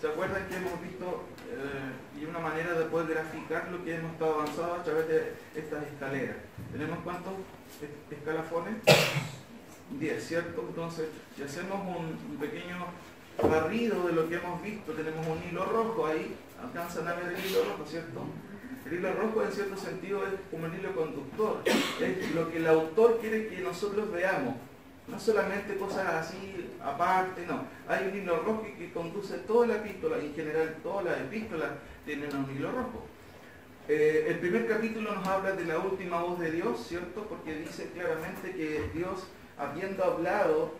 ¿se acuerdan que hemos visto eh, y una manera de poder graficar lo que hemos estado avanzando a través de estas escaleras? ¿Tenemos cuántos escalafones? 10, ¿cierto? Entonces, si hacemos un, pequeño barrido de lo que hemos visto, tenemos un hilo rojo ahí, alcanzan a ver el hilo rojo, ¿cierto? El hilo rojo en cierto sentido es como el hilo conductor, es lo que el autor quiere que nosotros veamos, no solamente cosas así aparte, no, hay un hilo rojo que conduce toda la epístola, en general todas las epístolas tienen un hilo rojo. Eh, el primer capítulo nos habla de la última voz de Dios, ¿cierto? Porque dice claramente que Dios habiendo hablado,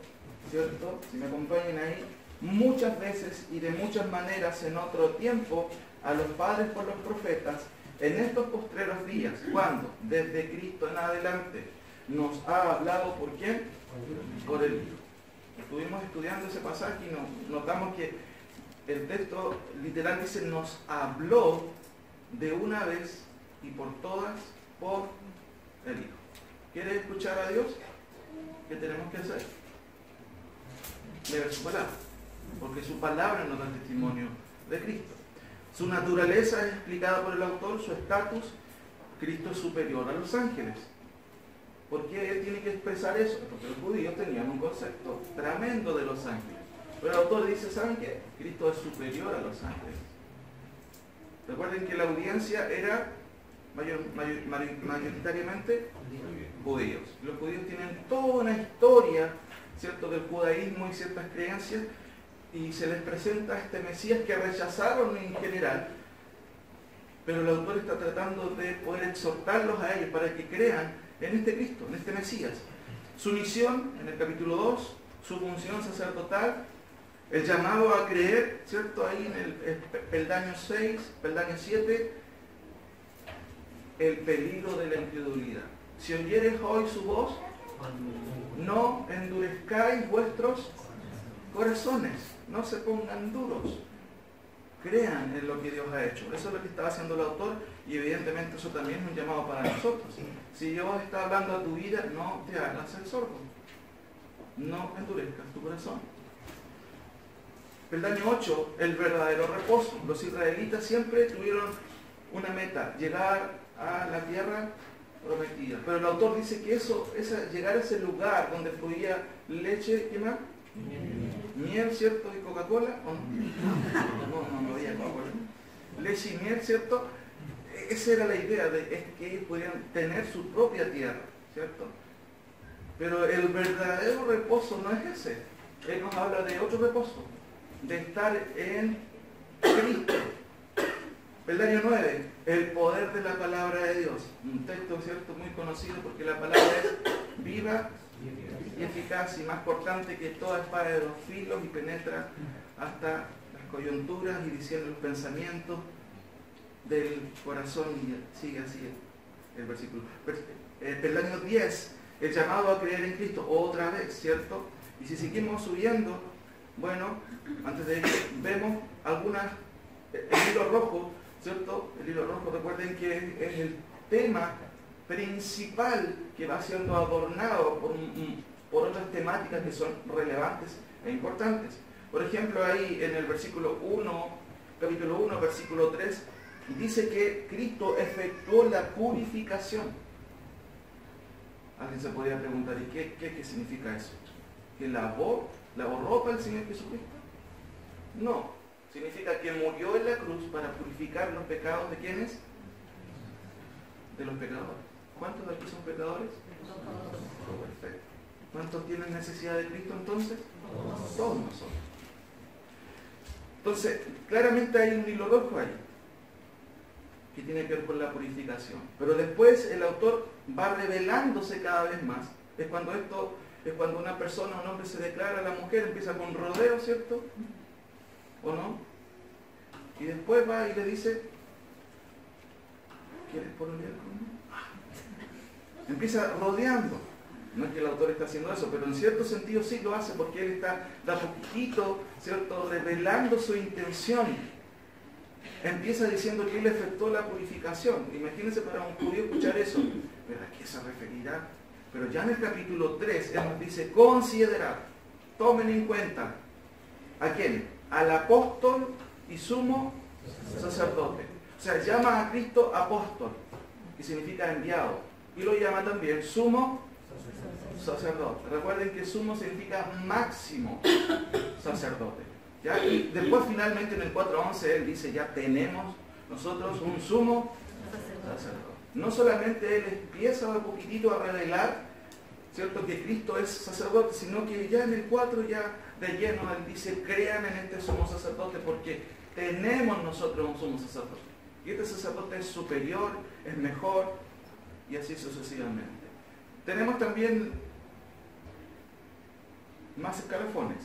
¿cierto? Si me acompañan ahí, muchas veces y de muchas maneras en otro tiempo a los padres por los profetas, en estos postreros días, cuando desde Cristo en adelante nos ha hablado por quién? Por el Hijo. Estuvimos estudiando ese pasaje y notamos que el texto literal dice nos habló de una vez y por todas por el Hijo. ¿Quiere escuchar a Dios? ¿qué tenemos que hacer? Leer su palabra, porque su palabra nos da testimonio de Cristo. Su naturaleza es explicada por el autor, su estatus, Cristo es superior a los ángeles. ¿Por qué él tiene que expresar eso? Porque los judíos tenían un concepto tremendo de los ángeles. Pero el autor dice, ¿saben qué? Cristo es superior a los ángeles. Recuerden que la audiencia era mayoritariamente judíos. Los judíos tienen toda una historia, ¿cierto?, del judaísmo y ciertas creencias, y se les presenta este Mesías que rechazaron en general, pero el autor está tratando de poder exhortarlos a ellos para que crean en este Cristo, en este Mesías. Su misión, en el capítulo 2, su función sacerdotal, el llamado a creer, ¿cierto? Ahí en el peldaño 6, peldaño 7, el peligro de la incredulidad. Si oyeres hoy su voz, no endurezcáis vuestros corazones, no se pongan duros. Crean en lo que Dios ha hecho. Eso es lo que estaba haciendo el autor y evidentemente eso también es un llamado para nosotros. Si Dios está hablando a tu vida, no te hagas el sordo. No endurezcas tu corazón. Peldaño 8, el verdadero reposo. Los israelitas siempre tuvieron una meta, llegar a la tierra prometida. Pero el autor dice que eso, esa, llegar a ese lugar donde fluía leche, ¿qué más? Miel, ¿cierto? ¿Y Coca-Cola? no? No, no, había Coca-Cola. Leche y miel, ¿cierto? Esa era la idea de que ellos podían tener su propia tierra, ¿cierto? Pero el verdadero reposo no es ese. Él nos habla de otro reposo, de estar en Cristo. Peldaño 9, el poder de la palabra de Dios. Un texto, ¿cierto?, muy conocido porque la palabra es viva y eficaz y más cortante que toda espada de dos filos y penetra hasta las coyunturas y diciendo los pensamientos del corazón y sigue así el, versículo. Eh, peldaño 10, el llamado a creer en Cristo otra vez, ¿cierto? Y si seguimos subiendo, bueno, antes de ir, vemos algunas, el hilo rojo ¿cierto? El hilo rojo, recuerden que es el tema principal que va siendo adornado por, por otras temáticas que son relevantes e importantes. Por ejemplo, ahí en el versículo 1, capítulo 1, versículo 3, dice que Cristo efectuó la purificación. Alguien se podría preguntar, ¿y qué, qué, significa eso? ¿Que lavó, lavó ropa el Señor Jesucristo? No, Significa que murió en la cruz para purificar los pecados de quienes? De los pecadores. ¿Cuántos de aquí son pecadores? ¿Cuántos tienen necesidad de Cristo entonces? Todos nosotros. Entonces, claramente hay un hilo ahí que tiene que ver con la purificación. Pero después el autor va revelándose cada vez más. Es cuando esto, es cuando una persona, un hombre se declara a la mujer, empieza con rodeo, ¿cierto? ¿O no? Y después va y le dice, ¿quieres pololear conmigo? Empieza rodeando. No es que el autor está haciendo eso, pero en cierto sentido sí lo hace porque él está de a poquito, ¿cierto?, revelando su intención. Empieza diciendo que él efectuó la purificación. Imagínense para un judío escuchar eso. ¿Pero a qué se referirá? Pero ya en el capítulo 3 él nos dice, considerar, tomen en cuenta ¿A quién? Al apóstol y sumo sacerdote. O sea, llama a Cristo apóstol, que significa enviado. Y lo llama también sumo sacerdote. Recuerden que sumo significa máximo sacerdote. Y después finalmente en el 4.11 él dice, ya tenemos nosotros un sumo sacerdote. No solamente él empieza un poquitito a revelar, ¿cierto? Que Cristo es sacerdote, sino que ya en el 4 ya de lleno él dice, crean en este sumo sacerdote porque tenemos nosotros un sumo sacerdote. Y este sacerdote es superior, es mejor, y así sucesivamente. Tenemos también más escalafones.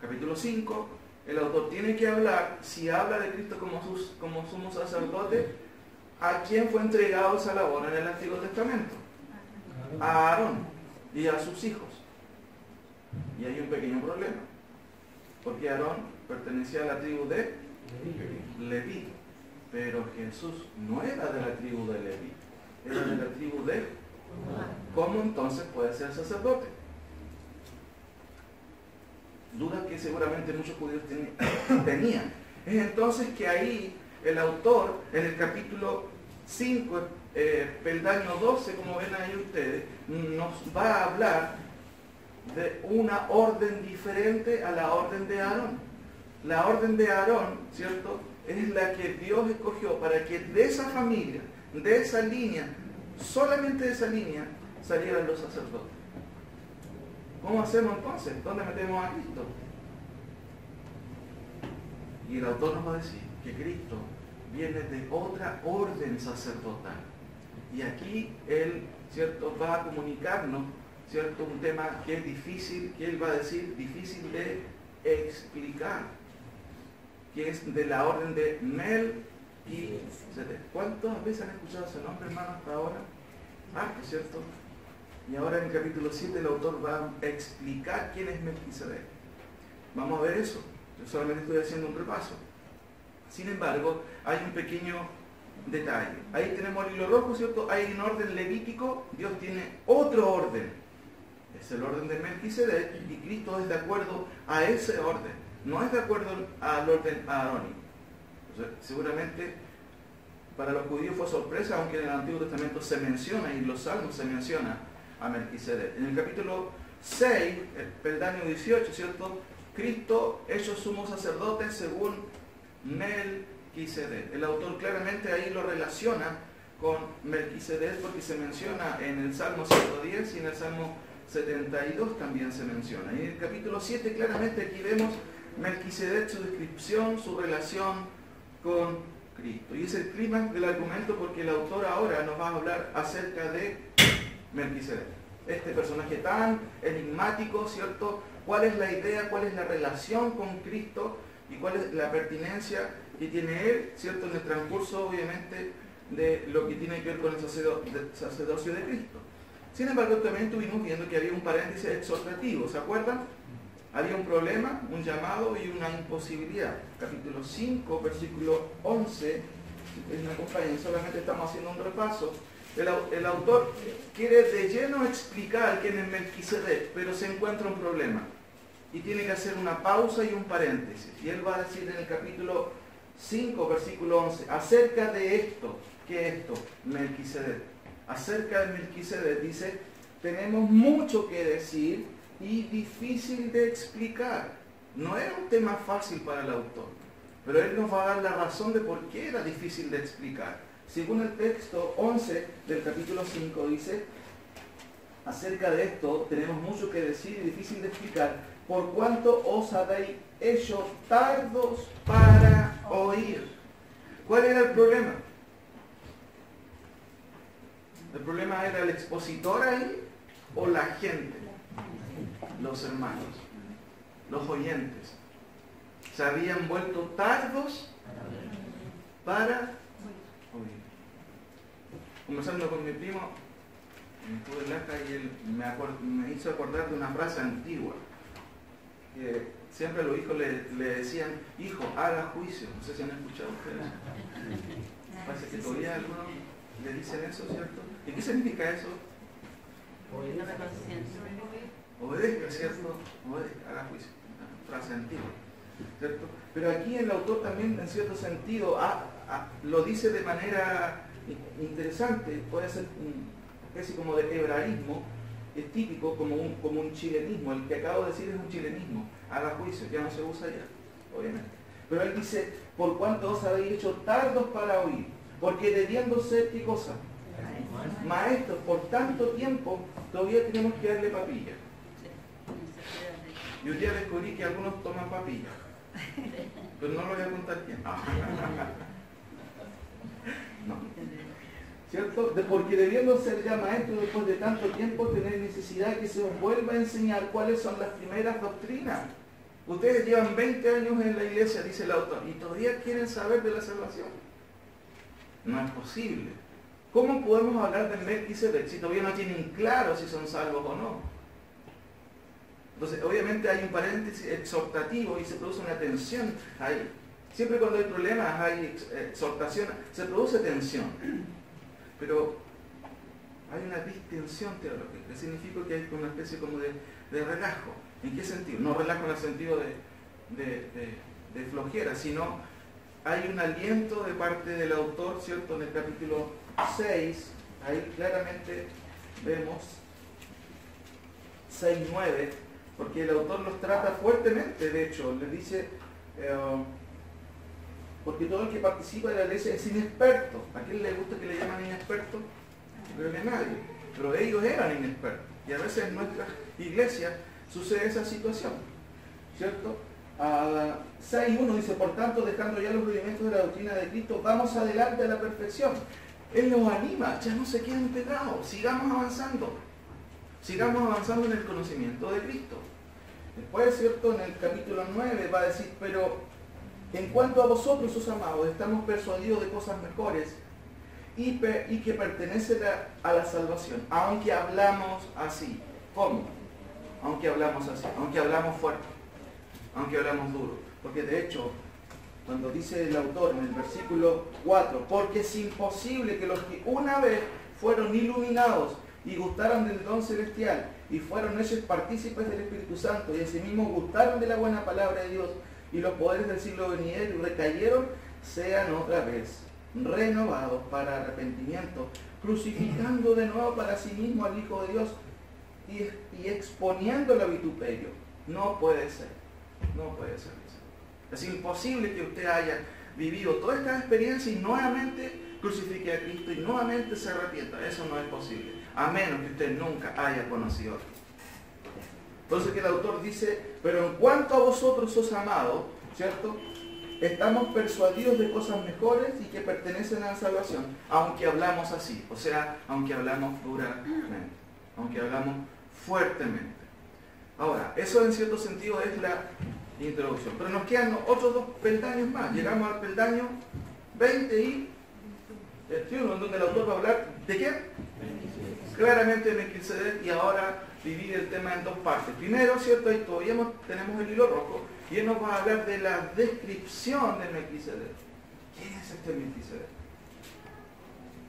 Capítulo 5, el autor tiene que hablar, si habla de Cristo como, sumo sacerdote, ¿a quién fue entregado esa labor en el Antiguo Testamento? A Aarón y a sus hijos. Y hay un pequeño problema, porque Aarón pertenecía a la tribu de Leví, pero Jesús no era de la tribu de Leví, era de la tribu de... ¿Cómo entonces puede ser sacerdote? Dudas que seguramente muchos judíos tenían. Es entonces que ahí el autor, en el capítulo 5, eh, peldaño 12, como ven ahí ustedes, nos va a hablar de una orden diferente a la orden de Aarón. La orden de Aarón, ¿cierto? Es la que Dios escogió para que de esa familia, de esa línea, solamente de esa línea, salieran los sacerdotes. ¿Cómo hacemos entonces? ¿Dónde metemos a Cristo? Y el autor nos va a decir que Cristo viene de otra orden sacerdotal. Y aquí él, ¿cierto?, va a comunicarnos, ¿cierto?, un tema que es difícil, que él va a decir difícil de explicar, que es de la orden de Mel y ¿Cuántas veces han escuchado ese nombre, hermano, hasta ahora? Ah, ¿cierto? Y ahora en el capítulo 7 el autor va a explicar quién es Melquisedec. Vamos a ver eso. Yo solamente estoy haciendo un repaso. Sin embargo, hay un pequeño detalle. Ahí tenemos el hilo rojo, ¿cierto? Hay un orden levítico, Dios tiene otro orden. Es el orden de Melquisedec y Cristo es de acuerdo a ese orden. No es de acuerdo al orden arónico. seguramente para los judíos fue sorpresa, aunque en el Antiguo Testamento se menciona y en los salmos se menciona a Melquisedec. En el capítulo 6, el peldaño 18, ¿cierto? Cristo hecho sumo sacerdote según Melquisedec. El autor claramente ahí lo relaciona con Melquisedec porque se menciona en el Salmo 110 y en el Salmo 72 también se menciona. Y en el capítulo 7 claramente aquí vemos Melquisedec, su descripción, su relación con Cristo. Y es el clima del argumento porque el autor ahora nos va a hablar acerca de Melquisedec. Este personaje tan enigmático, ¿cierto? ¿Cuál es la idea, cuál es la relación con Cristo y cuál es la pertinencia que tiene él, ¿cierto? En el transcurso, obviamente, de lo que tiene que ver con el sacerdocio de Cristo. Sin embargo, también estuvimos viendo que había un paréntesis exhortativo, ¿se acuerdan? Había un problema, un llamado y una imposibilidad. Capítulo 5, versículo 11, me acompañan, solamente estamos haciendo un repaso el, autor quiere de lleno explicar quién es Melquisedec, pero se encuentra un problema. Y tiene que hacer una pausa y un paréntesis. Y él va a decir en el capítulo 5, versículo 11, acerca de esto, ¿qué es esto? Melquisedec. Acerca de Melquisedec dice, tenemos mucho que decir y difícil de explicar. No era un tema fácil para el autor, pero él nos va a dar la razón de por qué era difícil de explicar. Según el texto 11 del capítulo 5 dice, acerca de esto tenemos mucho que decir y difícil de explicar, por cuanto os habéis hecho tardos para oír. ¿Cuál era el problema? ¿El problema era el expositor ahí o la gente? Los hermanos, los oyentes. Se habían vuelto tardos para conversando con mi primo, estuve en la y él me, hizo acordar de una frase antigua. Que siempre a los hijos le, decían, hijo, haga juicio. No sé si han escuchado ustedes. Parece que todavía algunos le dicen eso, ¿cierto? ¿Y qué significa eso? Obedezca, ¿cierto? Obedezca, haga juicio. Frase antigua. ¿cierto? Pero aquí el autor también, en cierto sentido, lo dice de manera interesante, puede ser una especie como de hebraísmo, es típico como un, como un chilenismo, el que acabo de decir es un chilenismo, haga juicio, ya no se usa ya, obviamente. Pero él dice, por cuánto os habéis hecho tardos para oír, porque debiendo ser qué cosa, maestros, por tanto tiempo todavía tenemos que darle papilla. Y un día descubrí que algunos toman papilla, pero no lo voy a contar quién. ¿Cierto? porque debiendo ser ya maestros después de tanto tiempo, tener necesidad que se os vuelva a enseñar cuáles son las primeras doctrinas. Ustedes llevan 20 años en la iglesia, dice el autor, y todavía quieren saber de la salvación. No es posible. ¿Cómo podemos hablar de Melquisedec si todavía no tienen claro si son salvos o no? Entonces, obviamente hay un paréntesis exhortativo y se produce una tensión ahí. Siempre cuando hay problemas, hay exhortación, se produce tensión. Pero hay una distensión teológica, que significa que hay una especie como de, relajo. ¿En qué sentido? No relajo en el sentido de, flojera, sino hay un aliento de parte del autor, ¿cierto? En el capítulo 6, ahí claramente vemos 6.9, porque el autor los trata fuertemente, de hecho, le dice, eh, porque todo el que participa de la iglesia es inexperto. ¿A quién le gusta que le llaman inexperto? Creo que nadie. Pero ellos eran inexpertos. Y a veces en nuestra iglesia sucede esa situación. ¿Cierto? A 6.1 dice, por tanto, dejando ya los rudimentos de la doctrina de Cristo, vamos adelante a la perfección. Él nos anima, ya no se queden pegados, sigamos avanzando. Sigamos avanzando en el conocimiento de Cristo. Después, ¿cierto? En el capítulo 9 va a decir, pero en cuanto a vosotros, sus amados, estamos persuadidos de cosas mejores y, que pertenecen a, la salvación, aunque hablamos así. ¿Cómo? Aunque hablamos así, aunque hablamos fuerte, aunque hablamos duro. Porque de hecho, cuando dice el autor en el versículo 4, porque es imposible que los que una vez fueron iluminados y gustaron del don celestial y fueron hechos partícipes del Espíritu Santo y asimismo gustaron de la buena palabra de Dios y los poderes del siglo venidero recayeron, sean otra vez renovados para arrepentimiento, crucificando de nuevo para sí mismo al Hijo de Dios y, exponiendo el vituperio. No puede ser, no puede ser. Es imposible que usted haya vivido toda esta experiencia y nuevamente crucifique a Cristo y nuevamente se arrepienta. Eso no es posible, a menos que usted nunca haya conocido a Cristo. Entonces que el autor dice, pero en cuanto a vosotros os amados, ¿cierto? Estamos persuadidos de cosas mejores y que pertenecen a la salvación, aunque hablamos así, o sea, aunque hablamos duramente, aunque hablamos fuertemente. Ahora, eso en cierto sentido es la introducción. Pero nos quedan otros dos peldaños más. Llegamos al peldaño 20 y 21, en donde el autor va a hablar de qué? Claramente de Melquisedec y ahora divide el tema en dos partes. Primero, ¿cierto? Ahí todavía tenemos el hilo rojo y él nos va a hablar de la descripción de Melquisedec. ¿Quién es este Melquisedec?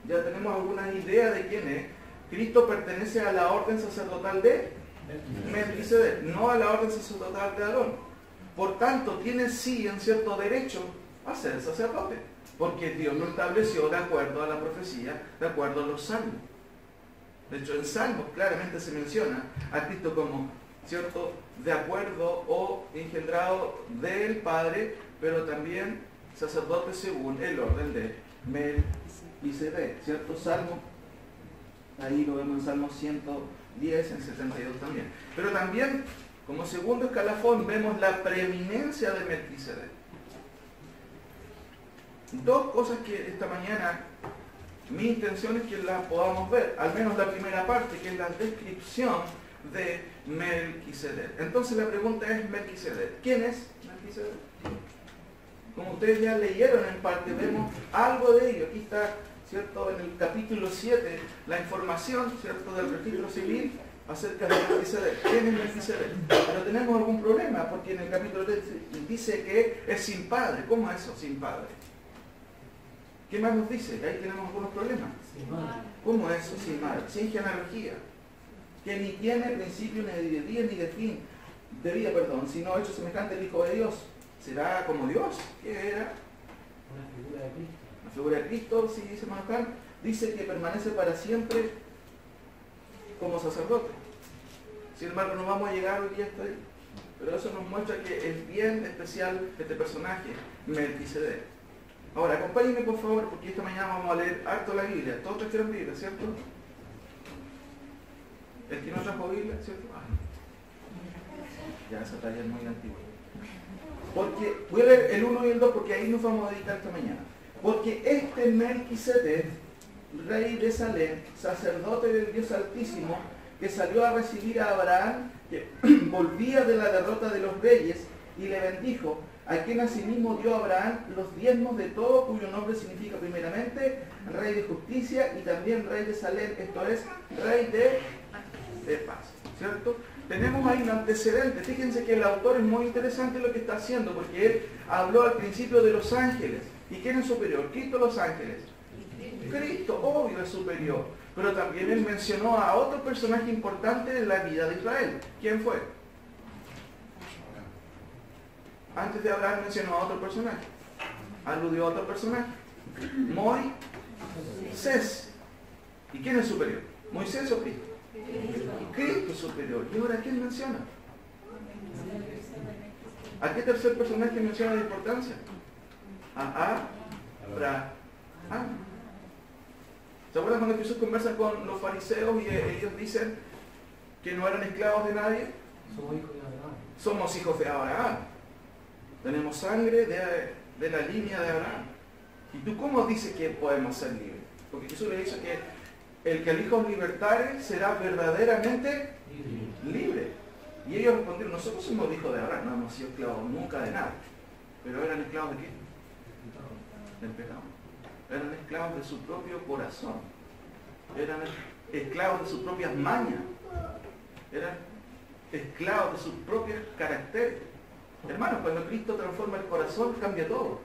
Ya tenemos algunas ideas de quién es. Cristo pertenece a la orden sacerdotal de Melquisedec, no a la orden sacerdotal de Aarón. Por tanto, tiene sí en cierto derecho a ser sacerdote, porque Dios lo estableció de acuerdo a la profecía, de acuerdo a los salmos. De hecho, en Salmos claramente se menciona a Cristo como, ¿cierto?, de acuerdo o engendrado del Padre, pero también sacerdote según el orden de Melquisedec, ¿cierto? Salmo, ahí lo vemos en Salmo 110, en 72 también. Pero también, como segundo escalafón, vemos la preeminencia de Melquisedec. Dos cosas que esta mañana mi intención es que la podamos ver, al menos la primera parte, que es la descripción de Melquisedec. Entonces la pregunta es Melquisedec. ¿Quién es Melquisedec? Como ustedes ya leyeron en parte, vemos algo de ello. Aquí está, ¿cierto? En el capítulo 7, la información, ¿cierto? Del registro civil acerca de Melquisedec. ¿Quién es Melquisedec? Pero tenemos algún problema, porque en el capítulo 3 dice que es sin padre. ¿Cómo es eso, sin padre? ¿Qué más nos dice? Que ahí tenemos algunos problemas. ¿Cómo es eso sin madre? Sin genealogía. Que ni tiene principio ni de día ni de fin. De vida, perdón, sino hecho semejante al Hijo de Dios. ¿Será como Dios? ¿Qué era? Una figura de Cristo. La figura de Cristo, sí dice Manoján, dice que permanece para siempre como sacerdote. Sin embargo, no vamos a llegar hoy día hasta ahí. Pero eso nos muestra que es bien especial este personaje, Melquisedec. Ahora, acompáñenme por favor, porque esta mañana vamos a leer harto la Biblia. Todos trajeron Biblia, ¿cierto? El que no trajo Biblia, ¿cierto? Ah, ya esa talla es muy antigua. Porque, voy a leer el 1 y el 2 porque ahí nos vamos a dedicar esta mañana. Porque este Melquisedec, rey de Salem, sacerdote del Dios Altísimo, que salió a recibir a Abraham, que volvía de la derrota de los reyes, y le bendijo, a quien asimismo dio Abraham los diezmos de todo, cuyo nombre significa primeramente rey de justicia y también rey de Salem, esto es, rey de, de paz. ¿Cierto? Tenemos ahí un antecedente. Fíjense que el autor es muy interesante lo que está haciendo, porque él habló al principio de los ángeles. ¿Y quién es superior? Cristo los ángeles. Cristo, obvio, es superior. Pero también él mencionó a otro personaje importante de la vida de Israel. ¿Quién fue? Antes de hablar mencionó a otro personaje. Aludió a otro personaje. Moisés. ¿Y quién es superior? ¿Moisés o Cristo? Cristo es superior. ¿Y ahora quién menciona? ¿A qué tercer personaje menciona la importancia? A Abraham. ¿Se acuerdan cuando Jesús conversa con los fariseos y ellos dicen que no eran esclavos de nadie? Somos hijos de Abraham. Somos hijos de Abraham. Tenemos sangre de, de la línea de Abraham. ¿Y tú cómo dices que podemos ser libres? Porque Jesús le dice que el que al Hijo libertare será verdaderamente libre. Y ellos respondieron, nosotros somos hijos de Abraham, no hemos sido esclavos nunca de nada. Pero eran esclavos de qué? Del pecado. Eran esclavos de su propio corazón. Eran esclavos de sus propias mañas. Eran esclavos de sus propios caracteres. Hermanos, cuando Cristo transforma el corazón, cambia todo.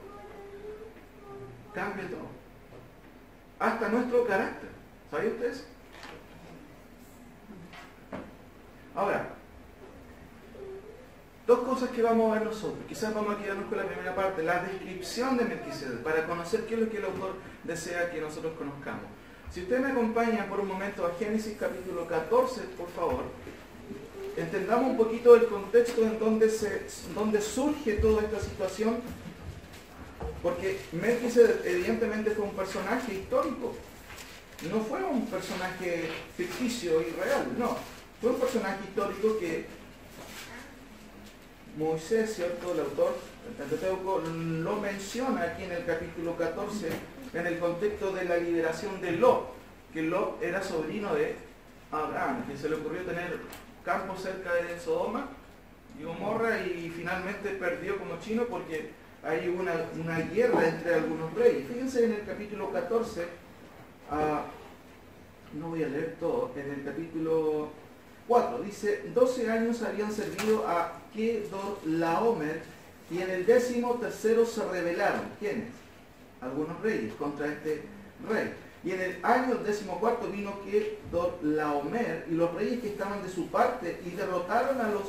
Cambia todo. Hasta nuestro carácter. ¿Sabe ustedes? Ahora, dos cosas que vamos a ver nosotros. Quizás vamos a quedarnos con la primera parte, la descripción de Melquisedec, para conocer qué es lo que el autor desea que nosotros conozcamos. Si usted me acompaña por un momento a Génesis capítulo 14, por favor, entendamos un poquito el contexto en donde, se, donde surge toda esta situación, porque Melquisedec evidentemente fue un personaje histórico, no fue un personaje ficticio y real, no, fue un personaje histórico que Moisés, ¿cierto? El autor, el Pentateuco, lo menciona aquí en el capítulo 14, en el contexto de la liberación de Lot, que Lot era sobrino de Abraham, que se le ocurrió tener campos cerca de Sodoma y Gomorra y finalmente perdió como chino porque hay una, una guerra entre algunos reyes. Fíjense en el capítulo 14, ah, no voy a leer todo, en el capítulo 4 dice, 12 años habían servido a Laomer y en el décimo tercero se rebelaron. ¿Quiénes? Algunos reyes contra este rey. Y en el año décimo cuarto vino Laomer y los reyes que estaban de su parte y derrotaron a los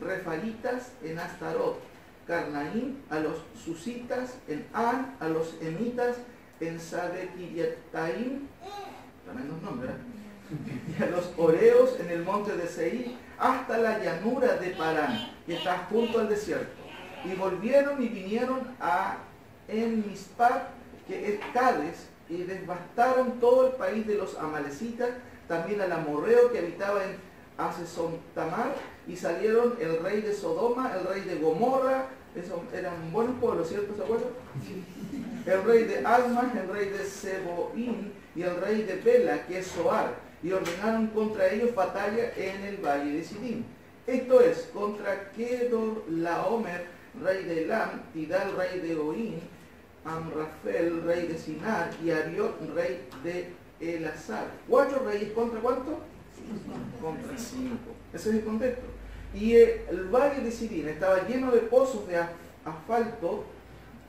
refalitas en Astarot, Carnaín, a los susitas en An, a los emitas en Sadekiriataim, tremendos nombres, y a los oreos en el monte de Seir, hasta la llanura de Parán, que está junto al desierto. Y volvieron y vinieron a Enmispat, que es Cádiz, y devastaron todo el país de los amalecitas, también al amorreo que habitaba en Tamar, y salieron el rey de Sodoma, el rey de Gomorra, esos eran buenos pueblos, ¿cierto? ¿Se acuerdan? El rey de Alma, el rey de Seboín y el rey de Bela, que es Soar y ordenaron contra ellos batalla en el valle de Sidim. Esto es, contra Kedor Laomer, rey de Elam, Tidal, rey de Oín, Amrafel, rey de Sinar, y Ariot, rey de Elazar. Cuatro reyes contra cuánto? Contra cinco. Ese es el contexto. Y el valle de Sidim estaba lleno de pozos de asfalto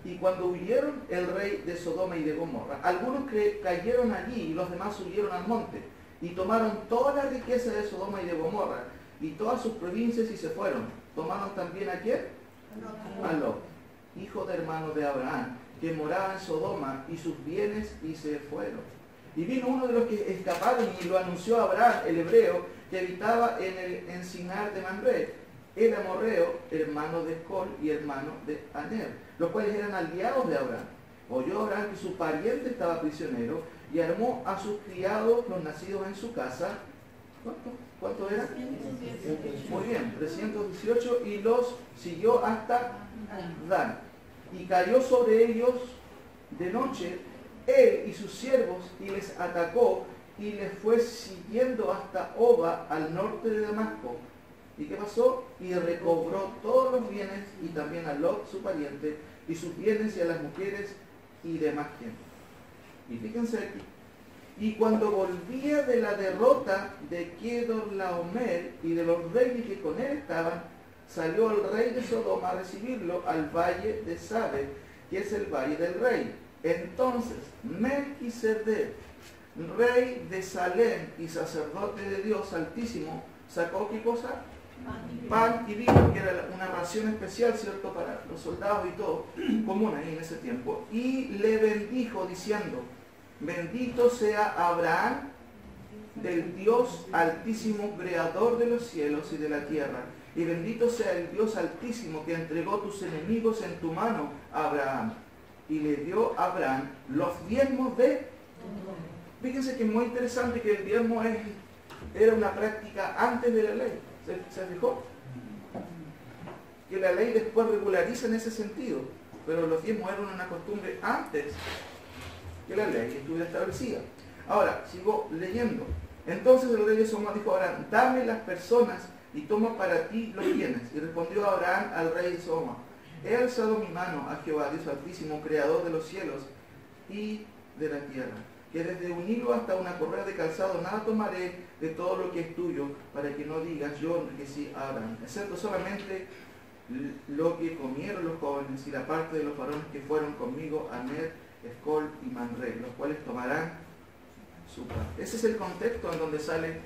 y cuando huyeron el rey de Sodoma y de Gomorra, algunos cayeron allí y los demás subieron al monte y tomaron toda la riqueza de Sodoma y de Gomorra y todas sus provincias y se fueron. ¿Tomaron también a quién? A Lot. hijo de hermano de Abraham, que moraba en Sodoma, y sus bienes y se fueron. Y vino uno de los que escaparon y lo anunció a Abraham, el hebreo, que habitaba en el encinar de Mamre, el amorreo, hermano de Escol y hermano de Aner, los cuales eran aliados de Abraham. Oyó Abraham que su pariente estaba prisionero y armó a sus criados, los nacidos en su casa. ¿Cuánto? ¿Cuánto era? Muy bien, 318 y los siguió hasta Dan. Y cayó sobre ellos de noche él y sus siervos y les atacó y les fue siguiendo hasta Oba al norte de Damasco. ¿Y qué pasó? Y recobró todos los bienes y también a Lot, su pariente, y sus bienes y a las mujeres y demás gente. Y fíjense aquí. Y cuando volvía de la derrota de Laomer y de los reyes que con él estaban, salió el rey de Sodoma a recibirlo al valle de Sabe, que es el valle del rey. Entonces, Melquisedec, rey de Salem y sacerdote de Dios Altísimo, sacó qué cosa? Pan y vino, que era una ración especial, ¿cierto?, para los soldados y todo, común ahí en ese tiempo. Y le bendijo diciendo, bendito sea Abraham del Dios Altísimo, creador de los cielos y de la tierra. Y bendito sea el Dios Altísimo que entregó tus enemigos en tu mano, Abraham. Y le dio a Abraham los diezmos de... Fíjense que es muy interesante que el diezmo es, era una práctica antes de la ley. ¿Se, fijó? Que la ley después regulariza en ese sentido, pero los diezmos eran una costumbre antes que la ley estuviera establecida. Ahora, sigo leyendo. Entonces el rey de Soma dijo a Abraham, dame las personas y toma para ti los bienes. Y respondió Abraham al rey de Soma, he alzado mi mano a Jehová, Dios altísimo, creador de los cielos y de la tierra que desde un hilo hasta una correa de calzado nada tomaré de todo lo que es tuyo, para que no digas yo sí Abraham, excepto solamente lo que comieron los jóvenes y la parte de los varones que fueron conmigo, Aner, Escol y Manre, los cuales tomarán su parte. Ese es el contexto en donde sale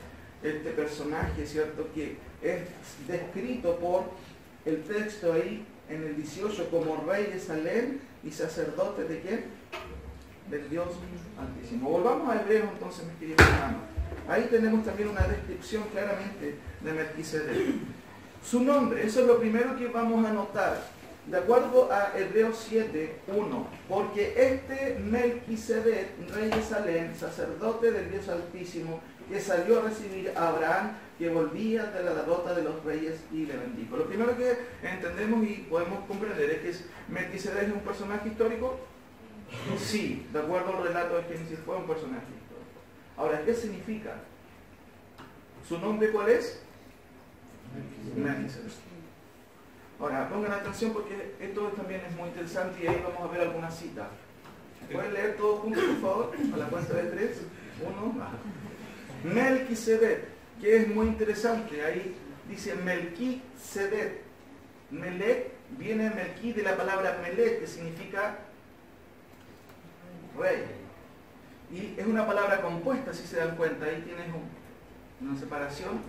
este personaje, ¿cierto? Que es descrito por el texto ahí en el 18 como rey de Salem y sacerdote de quién? del Dios Altísimo. Volvamos a Hebreo entonces, mis queridos hermanos. Ahí tenemos también una descripción claramente de Melquisedec. Su nombre, eso es lo primero que vamos a notar. De acuerdo a Hebreos 7, 1, porque este Melquisedec, rey de Salem, sacerdote del Dios Altísimo, que salió a recibir a Abraham, que volvía de la derrota de los reyes y le bendijo. Lo primero que entendemos y podemos comprender es que Melquisedec es un personaje histórico Sí, de acuerdo al relato de Génesis, fue un personaje Ahora, ¿qué significa? ¿Su nombre cuál es? Ahora, pongan atención porque esto también es muy interesante y ahí vamos a ver algunas citas. ¿Pueden leer todo juntos, por favor? A la cuenta de tres. Uno. Melquisedec, que es muy interesante. Ahí dice Melquisedec. Melec viene Melqui de la palabra Melec, que significa rey. Y es una palabra compuesta, si se dan cuenta, ahí tienes una separación,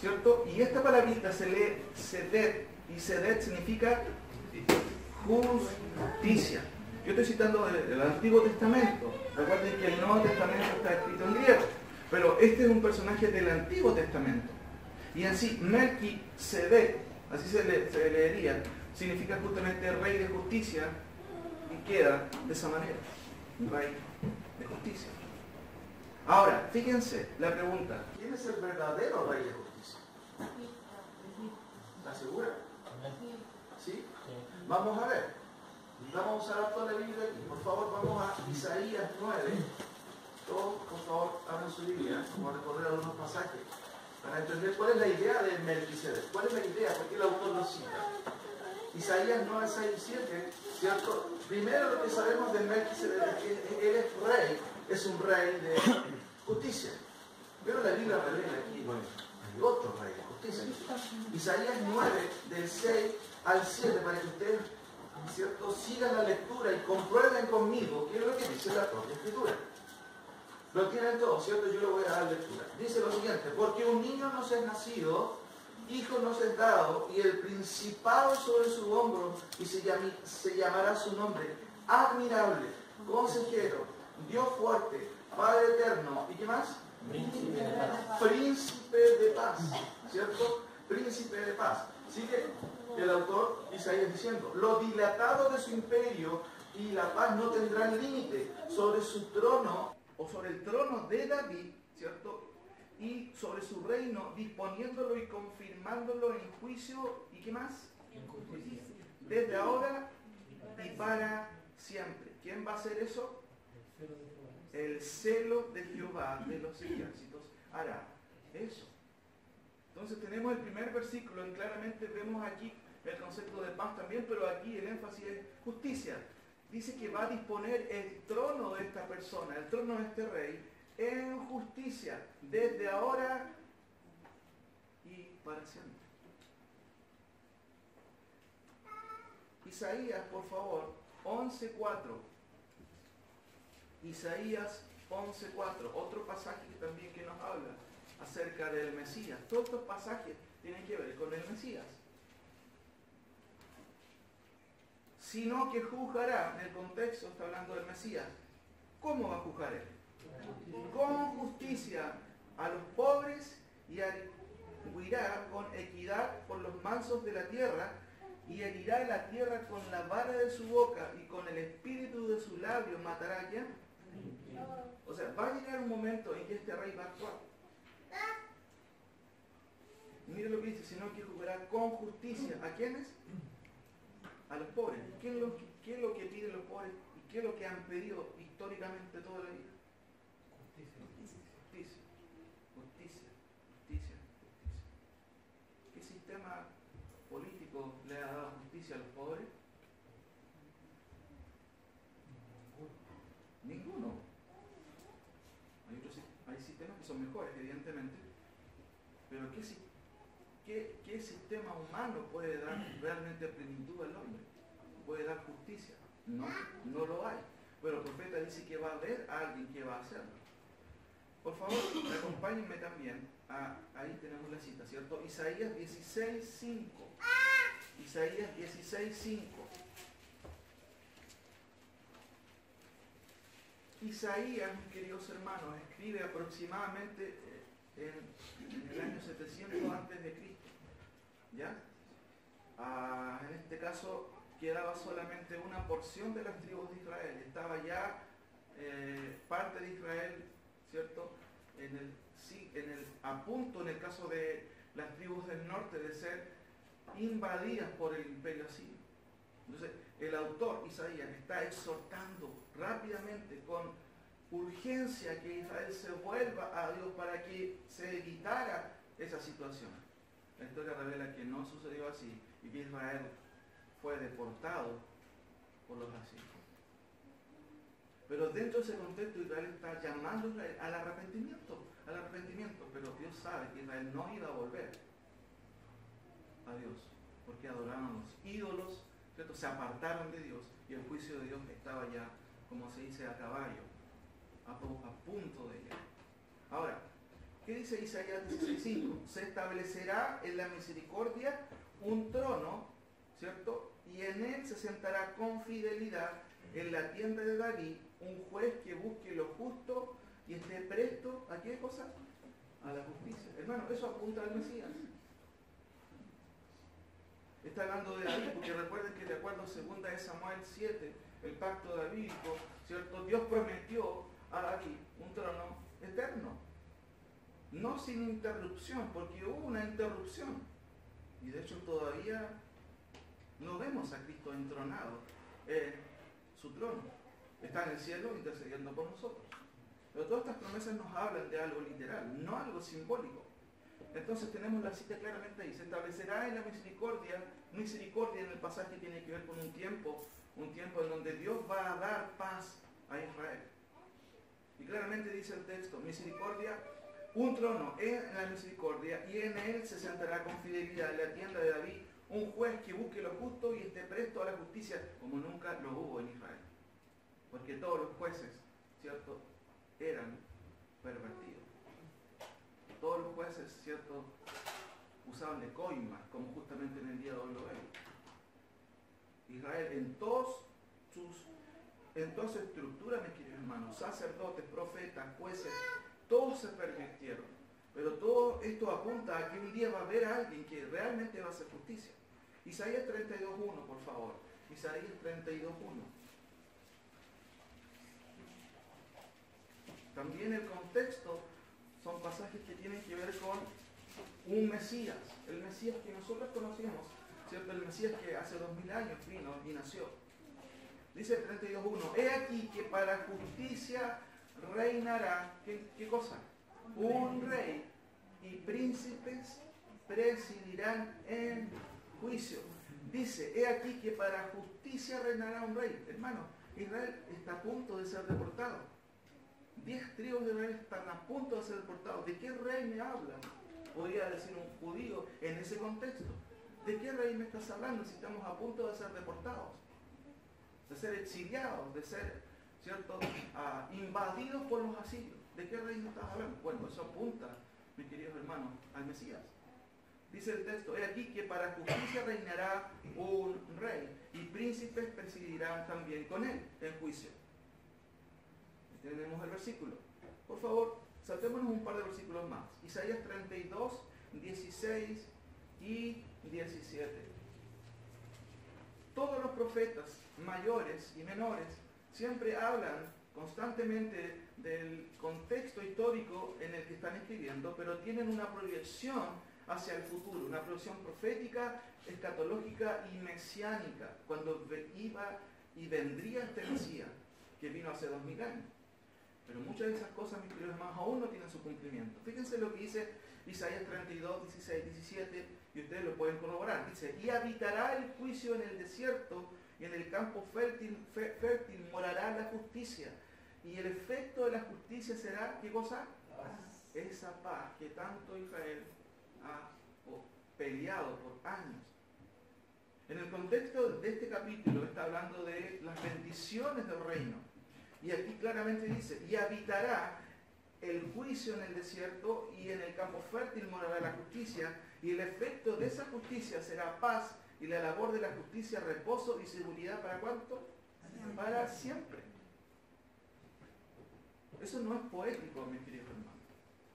¿cierto? Y esta palabrita se lee sedet, y sedet significa justicia. Yo estoy citando el, Antiguo Testamento. Recuerden que el Nuevo Testamento está escrito en griego, pero este es un personaje del Antiguo Testamento. Y así, Melquisedec, así se, le, se leería, significa justamente rey de justicia y queda de esa manera rey de justicia. Ahora, fíjense la pregunta, ¿quién es el verdadero rey de justicia? ¿Está segura? ¿Sí? Vamos a ver. Vamos a usar toda la Biblia aquí. Por favor, vamos a Isaías 9. Todos, por favor, abran su Biblia. Vamos a recorrer algunos pasajes para entender cuál es la idea de Melquisedec. ¿Cuál es la idea? ¿Por qué el autor lo cita? Isaías 9, 6 y 7, ¿cierto? Primero lo que sabemos de Melquisedec es que él es rey, es un rey de justicia. Pero la Biblia revela aquí hay otro rey de justicia. Isaías 9, del 6 al 7, para que ustedes ¿cierto? sigan la lectura y comprueben conmigo qué es lo que dice la propia escritura. Lo tienen todos, ¿cierto? Yo le voy a dar lectura. Dice lo siguiente, porque un niño nos es nacido, hijo nos es dado y el principado sobre su hombro y se, llami- se llamará su nombre admirable, consejero, Dios fuerte, Padre eterno y qué más? Príncipe de paz. príncipe de paz, ¿cierto? Príncipe de paz. Sigue el autor Isaías diciendo, lo dilatado de su imperio y la paz no tendrán límite sobre su trono o sobre el trono de David, ¿cierto? Y sobre su reino, disponiéndolo y confirmándolo en juicio, ¿y qué más? Desde ahora y para siempre. ¿Quién va a hacer eso? El celo de Jehová. El celo de Jehová de los ejércitos hará eso. Entonces tenemos el primer versículo y claramente vemos aquí el concepto de paz también, pero aquí el énfasis es justicia. Dice que va a disponer el trono de esta persona, el trono de este rey, en justicia, desde ahora y para siempre. Isaías, por favor, 11.4. Isaías 11.4, otro pasaje también que nos habla acerca del Mesías. Todos estos pasajes tienen que ver con el Mesías. Sino que juzgará, en el contexto está hablando del Mesías. ¿Cómo va a juzgar él? Con justicia a los pobres y huirá con equidad por los mansos de la tierra y herirá la tierra con la vara de su boca y con el espíritu de su labio matará a quién? O sea, va a llegar un momento en que este rey va a actuar. Mire lo que dice, sino que jugará con justicia. ¿A quiénes? A los pobres. ¿Qué es lo, que- qué es lo que piden los pobres? ¿Y qué es lo que han pedido históricamente toda la vida? Justicia. Justicia, justicia, justicia, justicia. ¿Qué sistema político le ha dado justicia a los pobres? Ninguno. Hay, otros, hay sistemas que son mejores, evidentemente, pero ¿qué, qué, qué sistema humano puede dar realmente plenitud al hombre? ¿Puede dar justicia? No, no lo hay. Pero el profeta dice que va a haber alguien que va a hacerlo. Por favor, acompáñenme también. a- ahí tenemos la cita, ¿cierto? Isaías 16.5. Isaías 16.5. Isaías, mis queridos hermanos, escribe aproximadamente eh, en, en el año 700 antes de Cristo. ¿Ya? Ah, en este caso quedaba solamente una porción de las tribus de Israel. Estaba ya eh, parte de Israel, ¿cierto? En el, sí, en el, a punto, en el caso de las tribus del norte, de ser invadidas por el imperio asirio. Entonces, el autor Isaías está exhortando rápidamente, con urgencia, que Israel se vuelva a Dios para que se evitara esa situación. La historia revela que no sucedió así y que Israel fue deportado por los asirios. Pero dentro de ese contexto Israel está llamando al arrepentimiento, al arrepentimiento, pero Dios sabe que Israel no iba a volver a Dios, porque adoraban los ídolos, ¿cierto? se apartaron de Dios y el juicio de Dios estaba ya, como se dice, a caballo, a, a punto de llegar. Ahora, ¿qué dice Isaías 16.5? Se establecerá en la misericordia un trono, ¿cierto? Y en él se sentará con fidelidad en la tienda de David un juez que busque lo justo y esté presto a qué cosa? A la justicia. Hermano, eso apunta al Mesías. Está hablando de David, porque recuerden que de acuerdo a 2 de Samuel 7, el pacto davídico, ¿cierto? Dios prometió a David un trono eterno. No sin interrupción, porque hubo una interrupción. Y de hecho todavía no vemos a Cristo entronado en su trono. Está en el cielo intercediendo por nosotros. Pero todas estas promesas nos hablan de algo literal, no algo simbólico. Entonces tenemos la cita claramente ahí. Se establecerá en la misericordia. Misericordia en el pasaje tiene que ver con un tiempo, un tiempo en donde Dios va a dar paz a Israel. Y claramente dice el texto, misericordia, un trono en la misericordia y en él se sentará con fidelidad la tienda de David un juez que busque lo justo y esté presto a la justicia como nunca lo hubo en Israel. Porque todos los jueces, ¿cierto?, eran pervertidos todos los jueces, ¿cierto? usaban de coimas, como justamente en el día de hoy. Israel en todos sus, en toda su estructura, mis queridos hermanos, sacerdotes, profetas, jueces, todos se permitieron. Pero todo esto apunta a que un día va a haber alguien que realmente va a hacer justicia. Isaías 32.1, por favor. Isaías 32.1. También el contexto son pasajes que tienen que ver con un Mesías, el Mesías que nosotros conocemos, ¿cierto? El Mesías que hace dos mil años vino y nació. Dice el 32.1, he aquí que para justicia reinará, ¿qué, qué cosa? Un rey y príncipes presidirán en juicio. Dice, he aquí que para justicia reinará un rey. Hermano, Israel está a punto de ser deportado. Diez tribus de Israel están a punto de ser deportados. ¿De qué rey me hablan? Podría decir un judío en ese contexto. ¿De qué rey me estás hablando si estamos a punto de ser deportados? De ser exiliados, de ser, ¿cierto?, ah, invadidos por los asilios. ¿De qué rey me estás hablando? Bueno, eso apunta, mis queridos hermanos, al Mesías. Dice el texto, he aquí que para justicia reinará un rey y príncipes presidirán también con él en juicio. Tenemos el versículo. Por favor, saltémonos un par de versículos más. Isaías 32, 16 y 17. Todos los profetas mayores y menores siempre hablan constantemente del contexto histórico en el que están escribiendo, pero tienen una proyección hacia el futuro, una proyección profética, escatológica y mesiánica, cuando iba y vendría este Mesías que vino hace dos mil años. Pero muchas de esas cosas, mis queridos hermanos, aún no tienen su cumplimiento. Fíjense lo que dice Isaías 32, 16, 17, y ustedes lo pueden corroborar. Dice, y habitará el juicio en el desierto, y en el campo fértil, fértil morará la justicia. Y el efecto de la justicia será, ¿qué cosa? Paz. Esa paz que tanto Israel peleado por años. En el contexto de este capítulo está hablando de las bendiciones del reino. Y aquí claramente dice, y habitará el juicio en el desierto y en el campo fértil morará la justicia y el efecto de esa justicia será paz y la labor de la justicia reposo y seguridad para cuánto? Para siempre. Eso no es poético, mis queridos hermanos.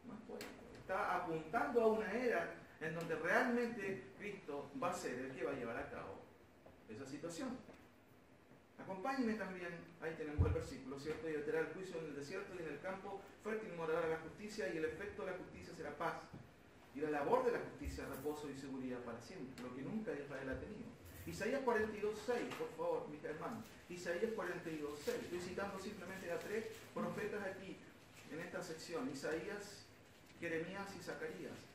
No es poético. Está apuntando a una era en donde realmente Cristo va a ser el que va a llevar a cabo esa situación. Acompáñenme también, ahí tenemos el versículo, ¿cierto? Y será el juicio en el desierto y en el campo, fértil morará la justicia y el efecto de la justicia será paz. Y la labor de la justicia, reposo y seguridad para siempre, lo que nunca Israel ha tenido. Isaías 42.6, por favor, mis hermanos. Isaías 42.6. Estoy citando simplemente a tres profetas aquí, en esta sección. Isaías, Jeremías y Zacarías.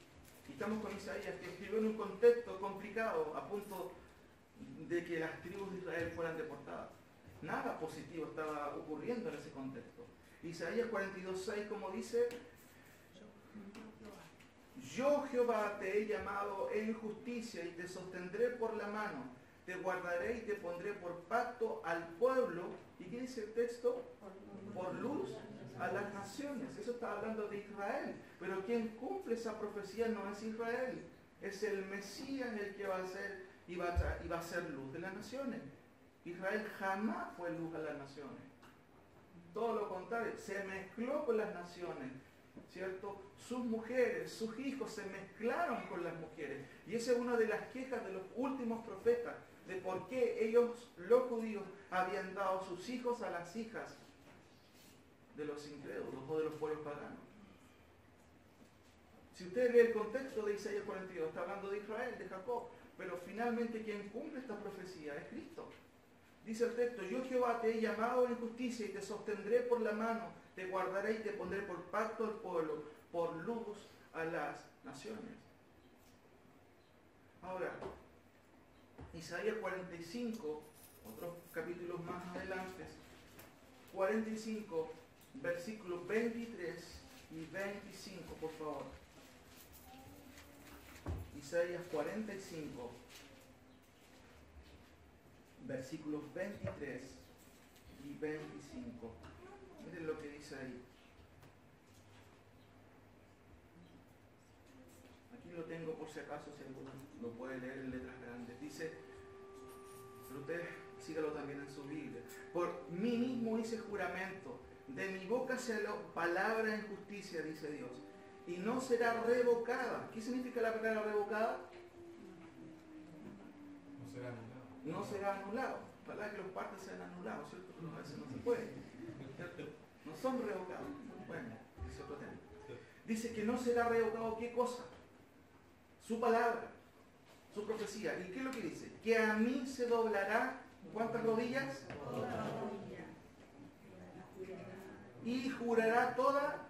Estamos con Isaías, que escribió en un contexto complicado, a punto de que las tribus de Israel fueran deportadas. Nada positivo estaba ocurriendo en ese contexto. Isaías 42.6, como dice, yo Jehová te he llamado en justicia y te sostendré por la mano, te guardaré y te pondré por pacto al pueblo. ¿Y qué dice el texto? Por luz a las naciones. Eso está hablando de Israel. Pero quien cumple esa profecía no es Israel, es el Mesías el que va a ser y va a, y va a ser luz de las naciones. Israel jamás fue luz a las naciones. Todo lo contrario, se mezcló con las naciones. ¿Cierto? Sus mujeres, sus hijos se mezclaron con las mujeres. Y esa es una de las quejas de los últimos profetas, de por qué ellos, los judíos, habían dado sus hijos a las hijas de los incrédulos o de los pueblos paganos. Si usted lee el contexto de Isaías 42, está hablando de Israel, de Jacob, pero finalmente quien cumple esta profecía es Cristo. Dice el texto, yo Jehová te he llamado en justicia y te sostendré por la mano, te guardaré y te pondré por pacto al pueblo, por luz a las naciones. Ahora, Isaías 45, otros capítulos más adelante, 45, versículos 23 y 25, por favor. Isaías 45, versículos 23 y 25. Miren lo que dice ahí. Aquí lo tengo por si acaso, si alguno lo puede leer en letras grandes. Dice, pero usted sígalo también en su Biblia. Por mí mismo hice juramento, de mi boca salió palabra en justicia, dice Dios, y no será revocada. ¿Qué significa la palabra revocada? No será anulado. No será anulado. Palabra que los partes sean anulados, ¿cierto? Pero a veces no se puede. ¿cierto? No son revocados. Bueno, es otro tema. Dice que no será revocado qué cosa? Su palabra, su profecía. ¿Y qué es lo que dice? Que a mí se doblará ¿cuántas rodillas? Y jurará toda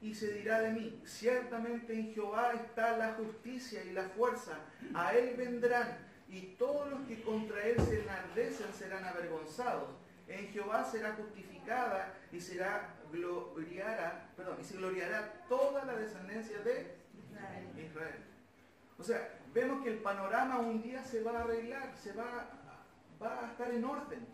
y se dirá de mí, ciertamente en Jehová está la justicia y la fuerza, a él vendrán, y todos los que contra él se enardecen serán avergonzados. En Jehová será justificada y será gloriará, perdón, y se gloriará toda la descendencia de Israel. O sea, vemos que el panorama un día se va a arreglar, se va, va a estar en orden.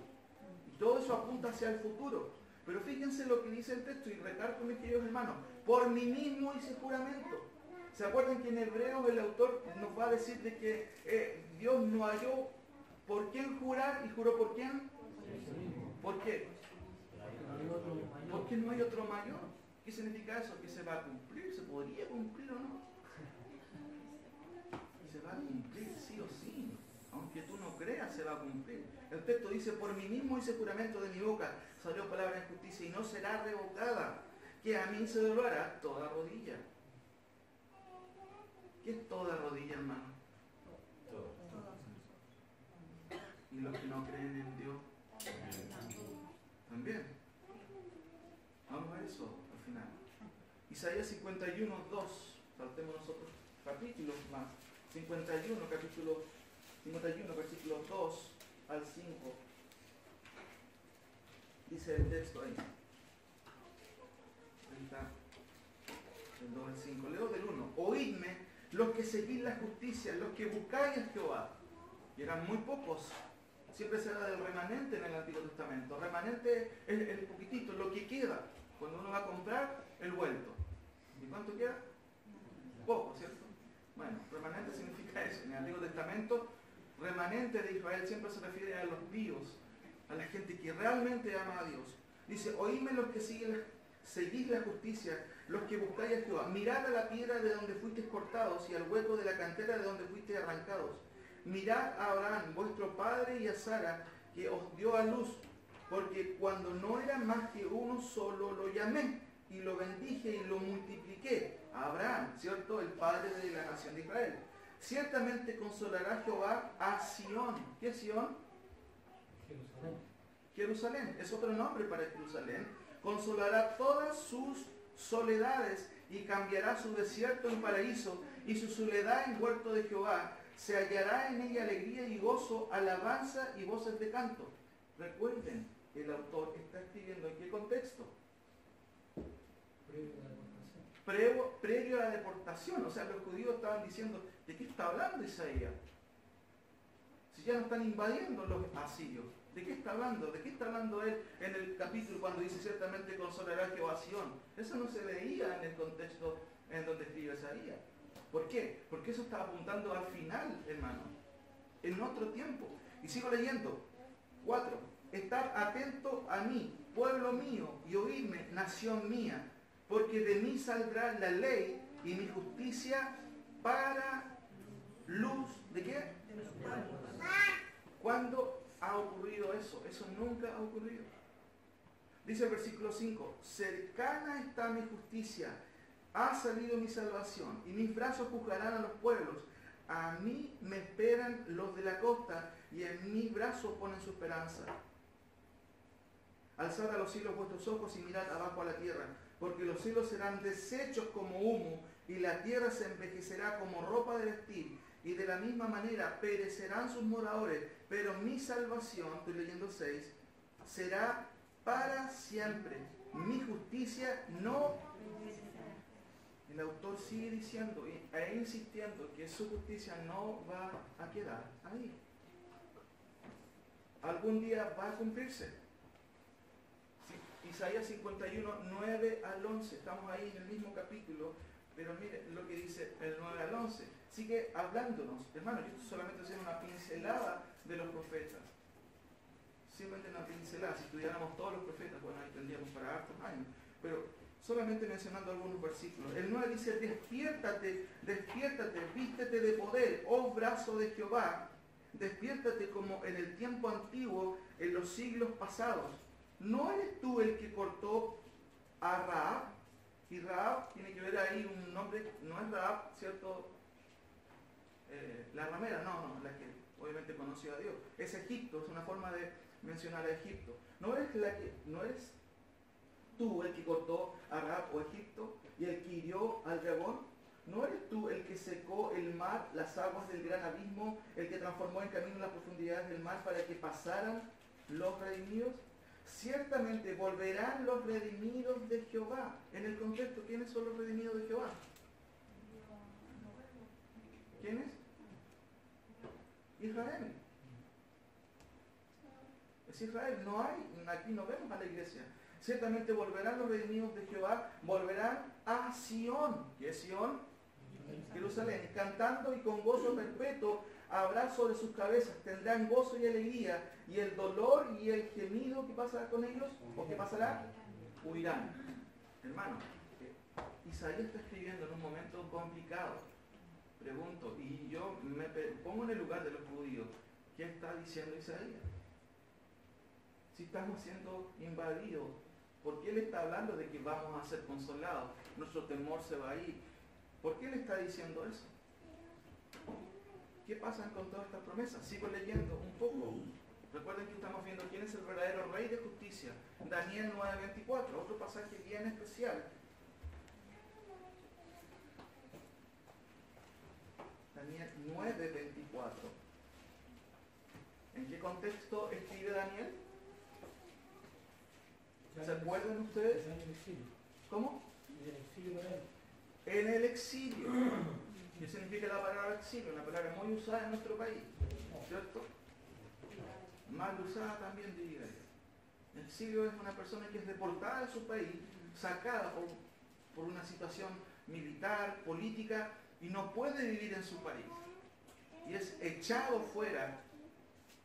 Y todo eso apunta hacia el futuro. Pero fíjense lo que dice el texto y recargo mis queridos hermanos. Por mí mismo hice juramento. ¿Se acuerdan que en hebreo el autor nos va a decir de que eh, Dios no halló por quién jurar y juró por quién? ¿Por qué? Porque no hay otro mayor. ¿Qué significa eso? Que se va a cumplir, se podría cumplir o no. Se va a cumplir sí o sí. Aunque tú no creas, se va a cumplir. El texto dice, por mí mismo hice juramento de mi boca, salió palabra de justicia y no será revocada, que a mí se doblará toda rodilla. ¿Qué es toda rodilla, hermano? Y los que no creen en Dios también. Vamos a eso al final. Isaías 51, 2. Saltemos nosotros capítulos más. 51, capítulo 51, versículos 2 al 5. Dice el texto ahí. Ahí está. El 2 al 5. Leo del 1. Oídme los que seguís la justicia, los que buscáis a Jehová. Y eran muy pocos. Siempre se habla del remanente en el Antiguo Testamento. Remanente es el poquitito, lo que queda. Cuando uno va a comprar, el vuelto. ¿Y cuánto queda? Poco, ¿cierto? Bueno, remanente significa eso. En el Antiguo Testamento, remanente de Israel siempre se refiere a los vivos, a la gente que realmente ama a Dios. Dice, oíme los que siguen, seguís la justicia, los que buscáis a Jehová. Mirad a la piedra de donde fuisteis cortados y al hueco de la cantera de donde fuisteis arrancados. Mirad a Abraham, vuestro padre, y a Sara, que os dio a luz, porque cuando no era más que uno solo, lo llamé y lo bendije y lo multipliqué. Abraham, ¿cierto? El padre de la nación de Israel. Ciertamente consolará Jehová a Sión. ¿Qué es Sión? Jerusalén. Jerusalén. Es otro nombre para Jerusalén. Consolará todas sus soledades y cambiará su desierto en paraíso y su soledad en huerto de Jehová. Se hallará en ella alegría y gozo, alabanza y voces de canto. Recuerden, el autor está escribiendo en qué contexto? Previo. Previo, a la deportación. O sea, los judíos estaban diciendo, ¿de qué está hablando Isaías? Si ya no están invadiendo los asirios. ¿De qué está hablando? ¿De qué está hablando él en el capítulo cuando dice ciertamente consolará a Sion? Eso no se veía en el contexto en donde escribe Isaías. ¿Por qué? Porque eso está apuntando al final, hermano. En otro tiempo. Y sigo leyendo. 4. Estar atento a mí, pueblo mío, y oírme, nación mía, porque de mí saldrá la ley y mi justicia para luz. ¿De qué? ¿Cuándo ha ocurrido eso? Eso nunca ha ocurrido. Dice el versículo 5, cercana está mi justicia, ha salido mi salvación, y mis brazos juzgarán a los pueblos. A mí me esperan los de la costa, y en mi brazo ponen su esperanza. Alzad a los cielos vuestros ojos y mirad abajo a la tierra, porque los cielos serán deshechos como humo, y la tierra se envejecerá como ropa de vestir, y de la misma manera perecerán sus moradores, pero mi salvación, estoy leyendo 6, será para siempre. Mi justicia no... El autor sigue diciendo e insistiendo que su justicia no va a quedar ahí. Algún día va a cumplirse. Isaías 51, 9 al 11, estamos ahí en el mismo capítulo, Pero mire lo que dice el 9 al 11. Sigue hablándonos. Hermano, yo estoy solamente haciendo una pincelada de los profetas. Simplemente una pincelada. Si estudiáramos todos los profetas, bueno, ahí tendríamos para hartos años. Pero solamente mencionando algunos versículos. El 9 dice, despiértate, despiértate, vístete de poder, oh brazo de Jehová. Despiértate como en el tiempo antiguo, en los siglos pasados. ¿No eres tú el que cortó a Raab? Y Raab tiene que ver ahí un nombre, no es Raab, ¿cierto? Eh, la ramera, no, no, la que obviamente conoció a Dios. Es Egipto, es una forma de mencionar a Egipto. ¿No eres, la que, no eres tú el que cortó a Raab o Egipto y el que hirió al dragón? ¿No eres tú el que secó el mar, las aguas del gran abismo, el que transformó en camino las profundidades del mar para que pasaran los redimidos? Ciertamente volverán los redimidos de Jehová. En el contexto, ¿quiénes son los redimidos de Jehová? ¿Quiénes? Israel. Es Israel, no hay, aquí no vemos a la iglesia. Ciertamente volverán los redimidos de Jehová, volverán a Sión. ¿Qué es Sión? Jerusalén, cantando y con gozo perpetuo habrá sobre sus cabezas, tendrán gozo y alegría, y el dolor y el gemido que pasará con ellos, o que pasará, huirán. Hermano, Isaías está escribiendo en un momento complicado. Pregunto, y yo me pongo en el lugar de los judíos, ¿qué está diciendo Isaías? Si estamos siendo invadidos, ¿por qué él está hablando de que vamos a ser consolados? Nuestro temor se va a ir. ¿Por qué le está diciendo eso? ¿Qué pasa con todas estas promesas? Sigo leyendo un poco. Recuerden que estamos viendo quién es el verdadero rey de justicia. Daniel 9:24, otro pasaje bien especial. Daniel 9:24. ¿En qué contexto escribe Daniel? ¿Se acuerdan ustedes? En el exilio. ¿Cómo? En el exilio. En el exilio. ¿Qué significa la palabra exilio? Una palabra muy usada en nuestro país, ¿cierto? Mal usada también diría yo. El exilio es una persona que es deportada de su país, sacada por, por una situación militar, política, y no puede vivir en su país. Y es echado fuera,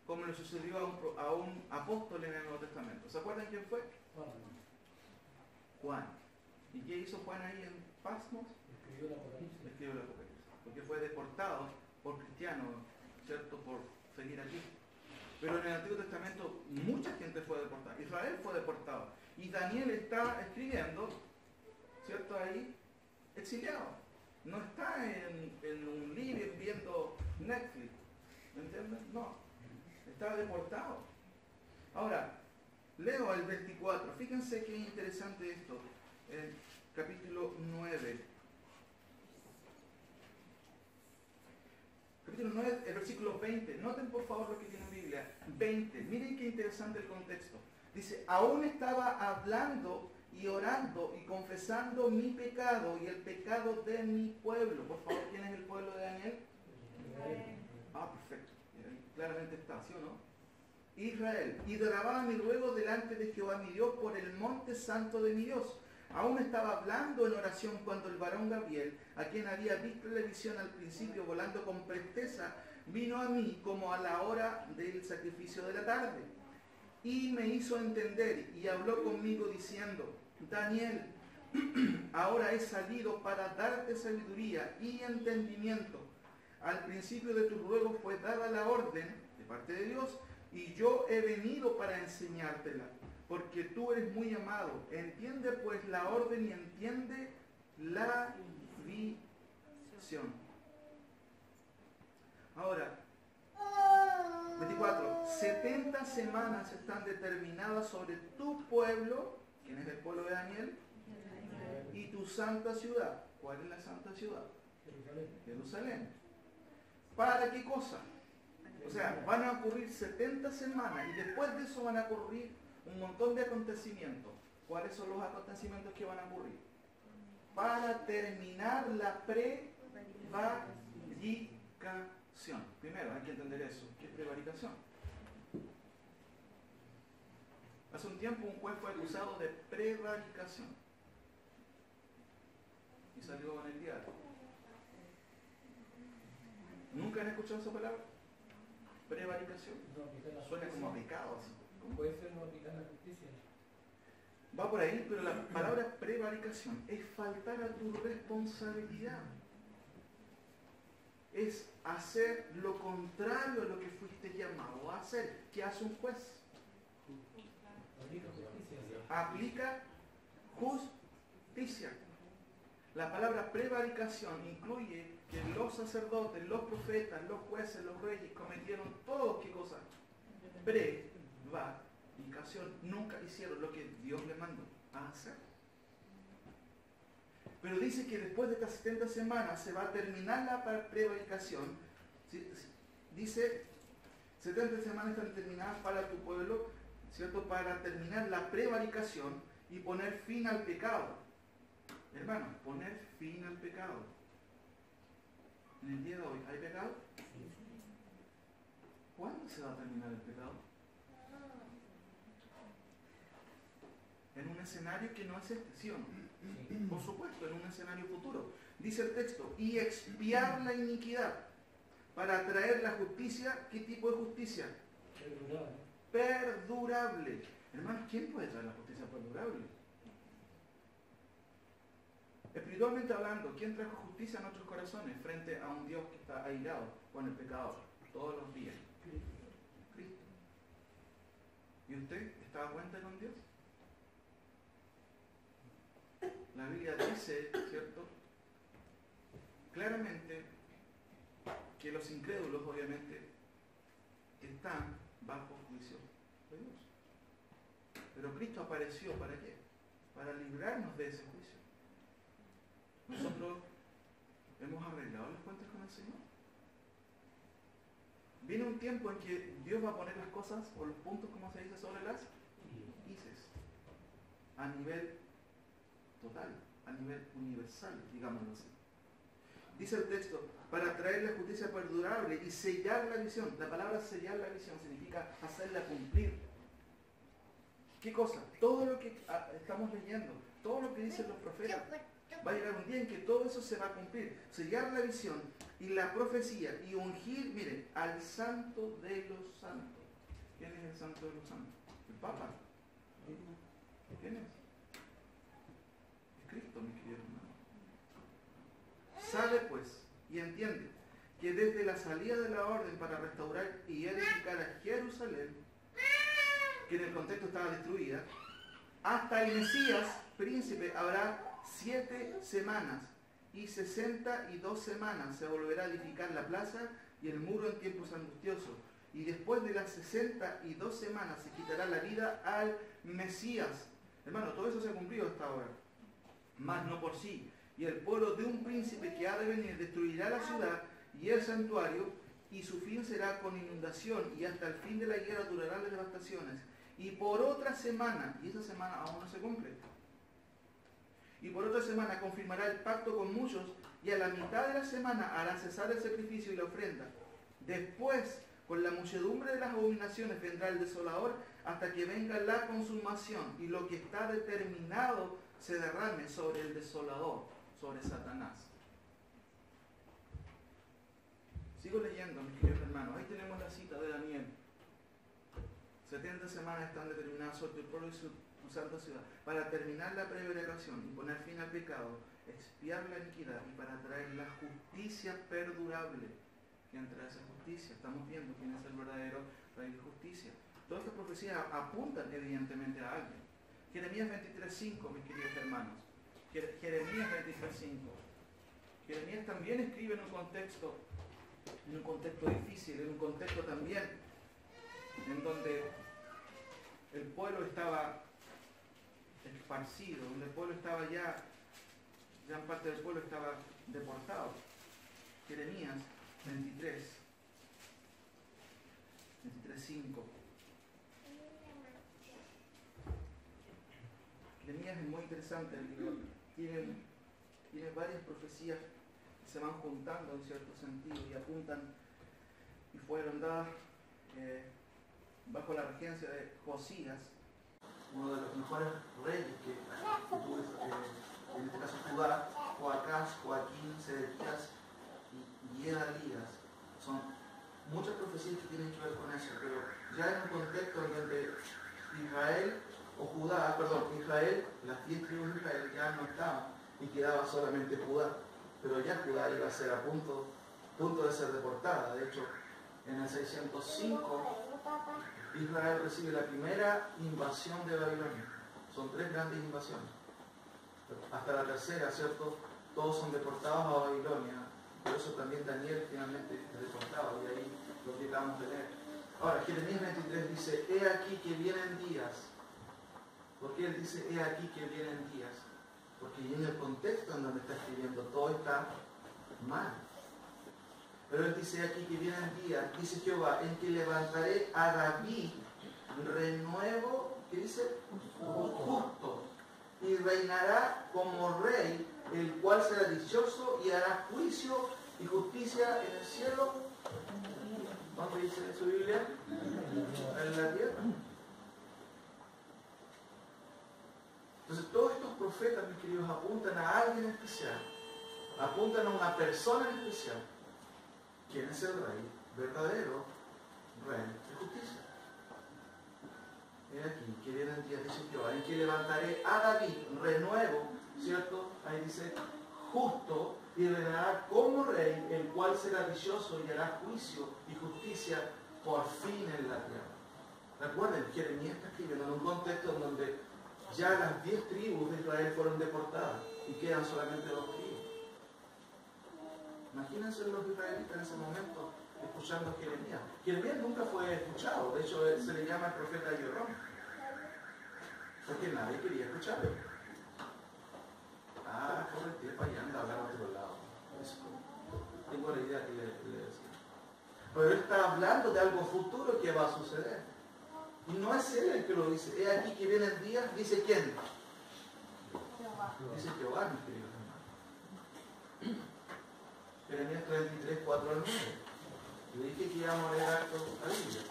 como le sucedió a un, a un apóstol en el Nuevo Testamento. ¿Se acuerdan quién fue? Juan. ¿Y qué hizo Juan ahí en Pasmos? escribió la escribió porque fue deportado por cristianos, ¿cierto? Por seguir aquí. Pero en el Antiguo Testamento mucha gente fue deportada. Israel fue deportado. Y Daniel está escribiendo, ¿cierto? Ahí, exiliado. No está en, un living viendo Netflix. ¿Me entiendes? No. Está deportado. Ahora, leo el 24. Fíjense qué interesante esto. Capítulo 9. Capítulo 9, el versículo 20. Noten por favor lo que tiene en Biblia. 20. Miren qué interesante el contexto. Dice, aún estaba hablando y orando y confesando mi pecado y el pecado de mi pueblo. Por favor, ¿quién es el pueblo de Daniel? Ah, perfecto. Claramente está, ¿sí o no? Israel. Y derramaba mi ruego delante de Jehová mi Dios por el monte santo de mi Dios. Aún estaba hablando en oración cuando el varón Gabriel, a quien había visto la visión al principio volando con presteza, vino a mí como a la hora del sacrificio de la tarde. Y me hizo entender y habló conmigo diciendo, Daniel, ahora he salido para darte sabiduría y entendimiento. Al principio de tu ruego fue dada la orden de parte de Dios y yo he venido para enseñártela, porque tú eres muy amado. Entiende pues la orden y entiende la visión. Ahora, 24. 70 semanas están determinadas sobre tu pueblo, ¿quién es el pueblo de Daniel? Y tu santa ciudad. ¿Cuál es la santa ciudad? Jerusalén. Jerusalén. ¿Para qué cosa? O sea, van a ocurrir 70 semanas y después de eso van a ocurrir un montón de acontecimientos. ¿Cuáles son los acontecimientos que van a ocurrir? Para terminar la prevaricación. Primero, hay que entender eso. ¿Qué es prevaricación? Hace un tiempo un juez fue acusado de prevaricación. Y salió en el diario. ¿Nunca han escuchado esa palabra? Prevaricación. Suena como pecado así. Puede ser no aplicar la justicia. Va por ahí, pero la palabra prevaricación es faltar a tu responsabilidad. Es hacer lo contrario a lo que fuiste llamado a hacer. ¿Qué hace un juez? Aplica justicia. Aplica justicia. La palabra prevaricación incluye que los sacerdotes, los profetas, los jueces, los reyes cometieron todos, ¿qué cosa? Prevaricación. Nunca hicieron lo que Dios les mandó a hacer. Pero dice que después de estas 70 semanas se va a terminar la prevaricación. Sí. Dice, 70 semanas están terminadas para tu pueblo, ¿cierto? Para terminar la prevaricación y poner fin al pecado. Hermano, poner fin al pecado. En el día de hoy, ¿hay pecado? ¿Cuándo se va a terminar el pecado? En un escenario que no es este, ¿sí o no? Sí. Por supuesto, en un escenario futuro. Dice el texto, y expiar la iniquidad para traer la justicia. ¿Qué tipo de justicia? Perdurable. Perdurable. Hermanos, ¿quién puede traer la justicia perdurable? Espiritualmente hablando, ¿quién trajo justicia a nuestros corazones frente a un Dios que está airado con el pecador todos los días? Cristo. ¿Y usted está a cuenta con Dios? La Biblia dice, ¿cierto? Claramente que los incrédulos, obviamente, están bajo juicio de Dios. Pero Cristo apareció para qué? Para librarnos de ese juicio. Nosotros hemos arreglado las cuentas con el Señor. Viene un tiempo en que Dios va a poner las cosas o los puntos, como se dice, sobre las dices a nivel total, a nivel universal, digámoslo así. Dice el texto, para traer la justicia perdurable y sellar la visión. La palabra sellar la visión significa hacerla cumplir. ¿Qué cosa? Todo lo que ah, estamos leyendo, todo lo que dicen los profetas, va a llegar un día en que todo eso se va a cumplir. Sellar la visión y la profecía y ungir, miren, al santo de los santos. ¿Quién es el santo de los santos? El Papa. ¿Quién? Es Cristo, mi querido hermano. Sale pues y entiende que desde la salida de la orden para restaurar y edificar a Jerusalén, que en el contexto estaba destruida, hasta el Mesías, príncipe, habrá siete semanas y sesenta y dos semanas se volverá a edificar la plaza y el muro en tiempos angustiosos. Y después de las sesenta y dos semanas se quitará la vida al Mesías. Hermano, todo eso se ha cumplido hasta ahora. Mas no por sí. Y el pueblo de un príncipe que ha de venir destruirá la ciudad y el santuario, y su fin será con inundación, y hasta el fin de la guerra durarán las devastaciones. Y por otra semana, y esa semana aún no se cumple, y por otra semana confirmará el pacto con muchos, y a la mitad de la semana hará cesar el sacrificio y la ofrenda. Después, con la muchedumbre de las abominaciones vendrá el desolador hasta que venga la consumación y lo que está determinado se derrame sobre el desolador, sobre Satanás. Sigo leyendo, mis queridos hermanos. Ahí tenemos la cita de Daniel. 70 semanas están determinadas sobre el pueblo y su, santa ciudad para terminar la prevaricación y poner fin al pecado, expiar la iniquidad y para traer la justicia perdurable. ¿Quién trae esa justicia? Estamos viendo quién es el verdadero rey de justicia. Todas estas profecías apuntan evidentemente a alguien. Jeremías 23.5, mis queridos hermanos. Jer- Jeremías 23.5. Jeremías también escribe en un contexto, en un contexto difícil, en un contexto también en donde el pueblo estaba esparcido, donde el pueblo estaba ya, gran parte del pueblo estaba deportado. Jeremías 23, 23.5. Jeremías es muy interesante el libro. Tiene, varias profecías que se van juntando en cierto sentido y apuntan y fueron dadas eh, bajo la regencia de Josías, uno de los mejores reyes que, que tuvo eh, en este caso Judá, Joacás, Joaquín, Sedequías y, y Edalías. Son muchas profecías que tienen que ver con eso, pero ya en un contexto donde Israel o Judá, perdón, Israel, las diez tribus de Israel ya no estaban y quedaba solamente Judá, pero ya Judá iba a ser a punto, punto de ser deportada. De hecho, en el 605 Israel recibe la primera invasión de Babilonia. Son tres grandes invasiones. Hasta la tercera, ¿cierto? Todos son deportados a Babilonia. Por eso también Daniel finalmente es deportado y ahí lo que acabamos de leer. Ahora, Jeremías 23 dice, he aquí que vienen días. ¿Por qué él dice, he aquí que vienen días? Porque en el contexto en donde está escribiendo todo está mal. Pero él dice aquí que vienen días, dice Jehová, en que levantaré a David renuevo, que dice justo, y reinará como rey, el cual será dichoso y hará juicio y justicia en el cielo. ¿Dónde dice en su Biblia? En la tierra. Entonces todos estos profetas, mis queridos, apuntan a alguien especial, apuntan a una persona en especial. ¿Quién es el rey? Verdadero rey de justicia. Mira aquí, que viene el día, dice Jehová, en que levantaré a David, renuevo, ¿cierto? Ahí dice, justo, y reinará como rey, el cual será dichoso y hará juicio y justicia por fin en la tierra. Recuerden, Jeremías está escribiendo en un contexto en donde ya las diez tribus de Israel fueron deportadas y quedan solamente dos tribus. Imagínense los israelitas en ese momento escuchando a Jeremías. Jeremías nunca fue escuchado, de hecho se le llama el profeta Yorón, porque nadie quería escucharlo. Ah, tío, para allá anda a hablar a otro lado. Tengo la idea que le, le decía. Pero él está hablando de algo futuro que va a suceder. Y no es él el que lo dice. He aquí que viene el día, dice quién. Dice Jehová, mis queridos hermanos. Jeremías 33, 4 al 9. Yo dije que íbamos a leer algo a Biblia.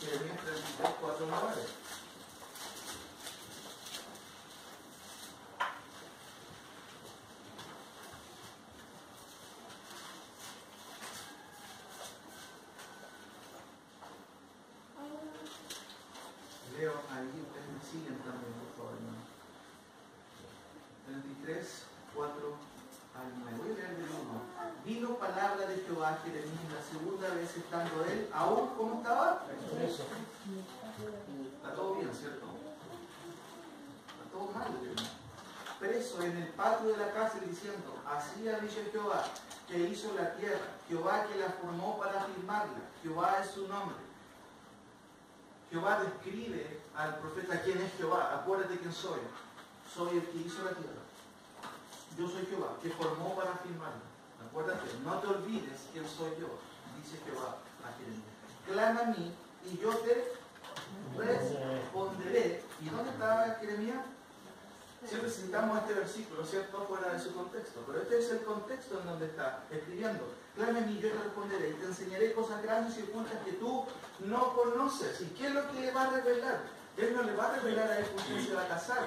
Jeremías 33, 4 al 9. Leo ahí, ustedes me siguen también, por favor, hermano. 33, 4 al 9. Voy a leer del 1. Vino palabra de Jehová a Jeremías la segunda vez estando él, aún como estaba. Eso. Está todo bien, ¿cierto? Está todo mal, hermano. Preso en el patio de la cárcel diciendo, así ha dicho Jehová, que hizo la tierra, Jehová que la formó para firmarla, Jehová es su nombre. Jehová describe al profeta quién es Jehová. Acuérdate quién soy. Soy el que hizo la tierra. Yo soy Jehová, que formó para firmarla. Acuérdate, no te olvides quién soy yo, dice Jehová a Jeremías. Clama a mí y yo te responderé. ¿Y dónde está Jeremías? Siempre citamos este versículo, ¿cierto? Fuera de su contexto. Pero este es el contexto en donde está escribiendo. Clama a mí yo te responderé y te enseñaré cosas grandes y ocultas que tú no conoces. ¿Y qué es lo que le va a revelar? Él no le va a revelar a él con quién se va a casar.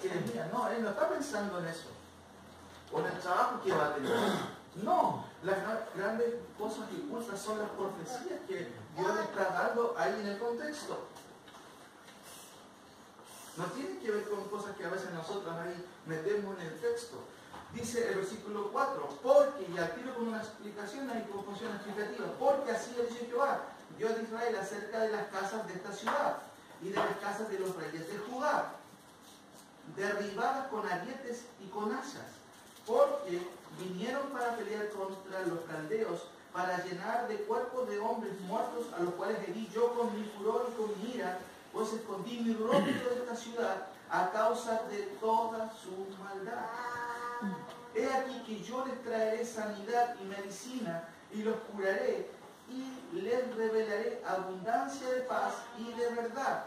Jeremías, no, él no está pensando en eso. O en el trabajo que va a tener. No, las gra- grandes cosas que ocultas son las profecías que Dios está dando ahí en el contexto. No tiene que ver con cosas que a veces nosotros ahí metemos en el texto. Dice el versículo 4, porque, y al tiro con una explicación ahí con función explicativa, porque así ha dicho Jehová, Dios de Israel, acerca de las casas de esta ciudad y de las casas de los reyes de Judá, derribadas con arietes y con asas, porque vinieron para pelear contra los caldeos, para llenar de cuerpos de hombres muertos, a los cuales herí yo con mi furor y con mi ira, pues escondí mi rostro de esta ciudad a causa de toda su maldad. He aquí que yo les traeré sanidad y medicina y los curaré y les revelaré abundancia de paz y de verdad.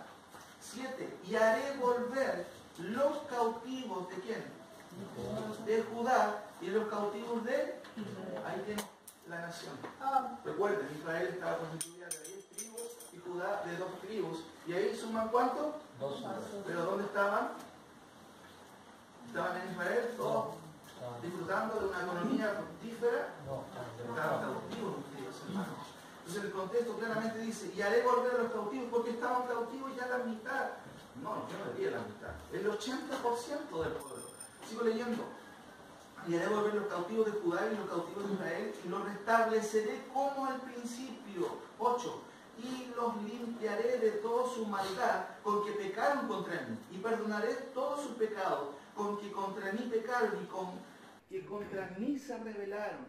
7. Y haré volver los cautivos de quién? De Judá y los cautivos de... Ahí tiene la nación. Recuerden, Israel estaba constituida de 10 tribus y Judá de dos tribus. ¿Y ahí suman cuánto? Dos. ¿Pero dónde estaban? Estaban en Israel, todos disfrutando de una economía fructífera, No, estaban cautivos, hermanos. Entonces el contexto claramente dice, y haré volver a los cautivos porque estaban cautivos ya la mitad. No, yo no diría la mitad, el 80% del pueblo. Sigo leyendo. Y haré volver los cautivos de Judá y los cautivos de Israel y los restableceré como al principio. 8. Y los limpiaré de toda su maldad con que pecaron contra mí. Y perdonaré todos sus pecados con que contra mí pecaron y con que contra mí se rebelaron.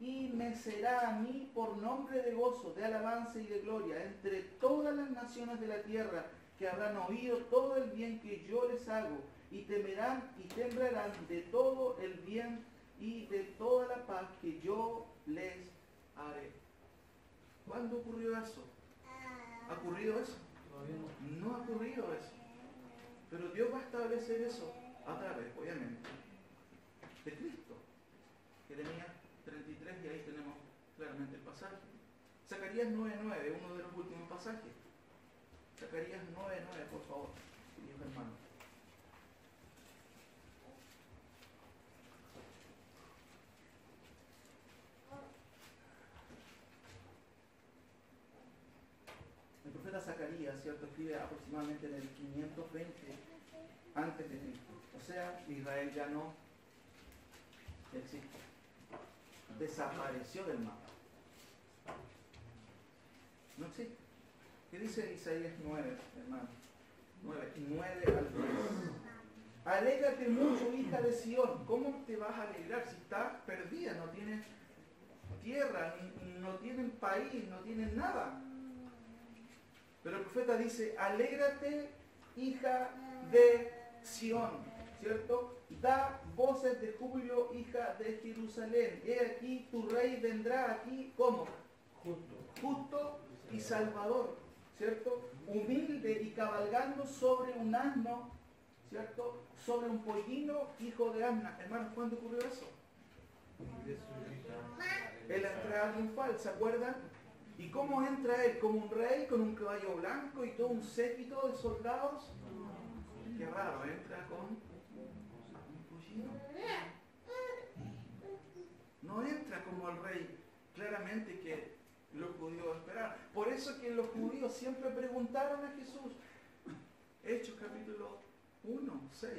Y me será a mí por nombre de gozo, de alabanza y de gloria entre todas las naciones de la tierra que habrán oído todo el bien que yo les hago y temerán y temblarán de todo el bien y de toda la paz que yo les haré. ¿Cuándo ocurrió eso? ¿Ha ocurrido eso? todavía no. No ha ocurrido eso. Pero Dios va a establecer eso a través, obviamente, de Cristo. Jeremías 33 y ahí tenemos claramente el pasaje. Zacarías 9.9, uno de los últimos pasajes. Zacarías 9.9, por favor, queridos hermanos. El profeta Zacarías, Escribe aproximadamente en el 520 antes de Cristo. O sea, Israel ya no existe. Desapareció del mapa. No existe. ¿Qué dice Isaías 9, hermano? 9, 9 al 10. Alégrate mucho, hija de Sión. ¿Cómo te vas a alegrar si estás perdida? No tienes tierra, no tienen país, no tienen nada. Pero el profeta dice, alégrate, hija de Sión, ¿cierto? Da voces de júbilo, hija de Jerusalén. He aquí, tu rey vendrá aquí, ¿cómo? Justo. Justo y salvador, ¿cierto? Humilde y cabalgando sobre un asno, ¿cierto? Sobre un pollino, hijo de Asna. Hermanos, ¿cuándo ocurrió eso? En la entrada triunfal, ¿se acuerdan? ¿Y cómo entra él? Como un rey con un caballo blanco y todo un séquito de soldados. Qué raro, entra con un pollino. No entra como el rey, claramente que los judíos esperaban. Por eso que los judíos siempre preguntaron a Jesús, Hechos capítulo 1, 6,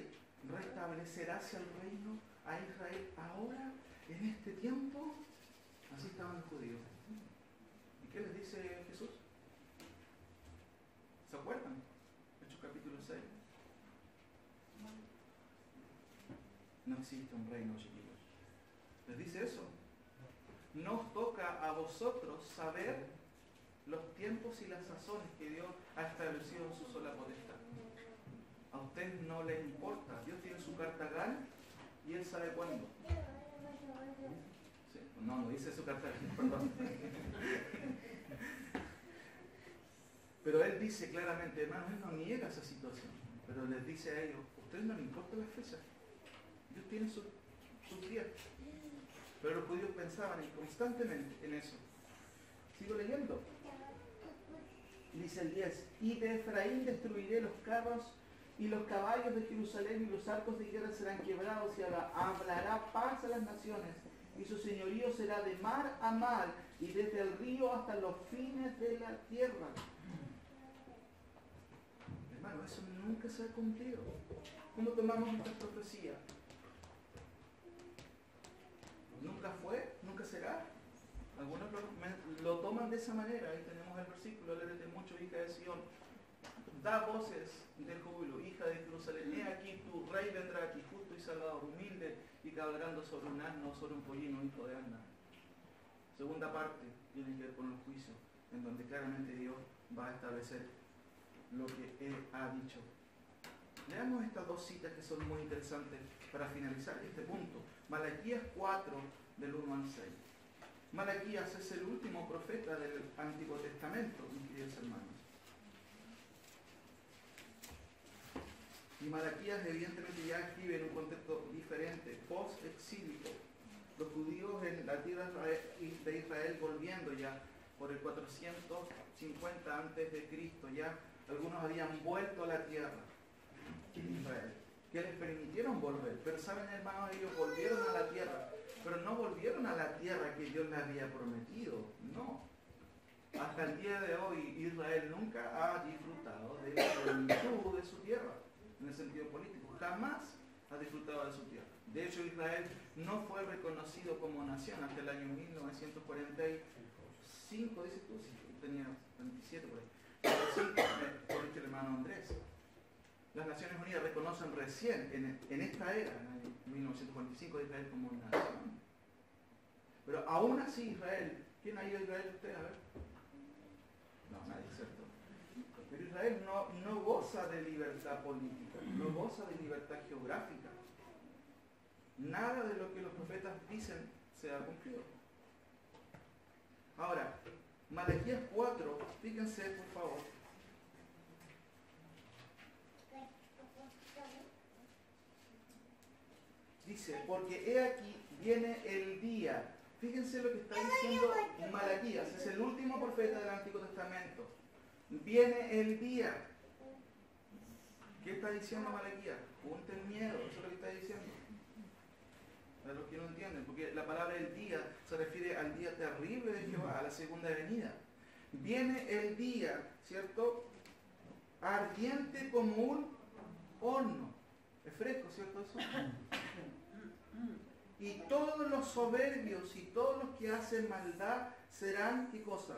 ¿restablecerás el reino a Israel ahora, en este tiempo? Así estaban los judíos. ¿Y qué les dice Jesús? ¿Se acuerdan? Hechos capítulo 6. No existe un reino, chiquillos. Les dice eso. Nos toca a vosotros saber los tiempos y las sazones que Dios ha establecido en su sola potestad. A usted no le importa. Dios tiene su carta gana y Él sabe cuándo. Sí, No, no dice su carta gana, perdón. Pero Él dice claramente, hermano, Él no niega esa situación. Pero les dice a ellos, ustedes no les importa las fechas. Dios tiene su, sus días. Pero los judíos pensaban constantemente en eso. Sigo leyendo. Dice el 10, y de Efraín destruiré los carros y los caballos de Jerusalén y los arcos de guerra serán quebrados y habla- hablará paz a las naciones y su señorío será de mar a mar y desde el río hasta los fines de la tierra. Hermano, eso nunca se ha cumplido. ¿Cómo tomamos esta profecía? Nunca fue, nunca será. Algunos lo, toman de esa manera. Ahí tenemos el versículo, de mucho, hija de Sión. Da voces del júbilo, hija de Jerusalén. He aquí, tu rey vendrá aquí, justo y salvador, humilde y cabalgando sobre un asno, sobre un pollino, hijo de Anna. Segunda parte tiene que ver con los juicios, en donde claramente Dios va a establecer lo que Él ha dicho. Leamos estas dos citas que son muy interesantes para finalizar este punto. Malaquías 4, del 1 al 6. Malaquías es el último profeta del Antiguo Testamento, mis queridos hermanos. Y Malaquías evidentemente ya escribe en un contexto diferente, post-exílico. Los judíos en la tierra de Israel volviendo ya por el 450 antes de Cristo, ya algunos habían vuelto a la tierra Israel. que les permitieron volver. Pero saben, hermanos, ellos volvieron a la tierra, pero no volvieron a la tierra que Dios les había prometido, no. Hasta el día de hoy Israel nunca ha disfrutado de la de su tierra, en el sentido político. Jamás ha disfrutado de su tierra. De hecho, Israel no fue reconocido como nación hasta el año 1945, dices tú, si tenía 27 por ahí. Sí, por el hermano Andrés. Las Naciones Unidas reconocen recién, en, esta era, en 1945, Israel como nación. Pero aún así Israel, ¿quién ha ido a Israel usted? A ver. No, nadie, ¿cierto? Pero Israel no goza de libertad política, no goza de libertad geográfica. Nada de lo que los profetas dicen se ha cumplido. Ahora, Malaquías 4, fíjense por favor. Dice, porque he aquí viene el día. Fíjense lo que está diciendo Malaquías, es el último profeta del Antiguo Testamento. Viene el día. ¿Qué está diciendo Malaquías? Ponte el miedo, eso es lo que está diciendo. Para los que no entienden, porque la palabra el día se refiere al día terrible de Jehová, a la segunda venida. Viene el día, ¿cierto? Ardiente como un horno. Es fresco, ¿cierto eso? Y todos los soberbios y todos los que hacen maldad serán, ¿qué cosa?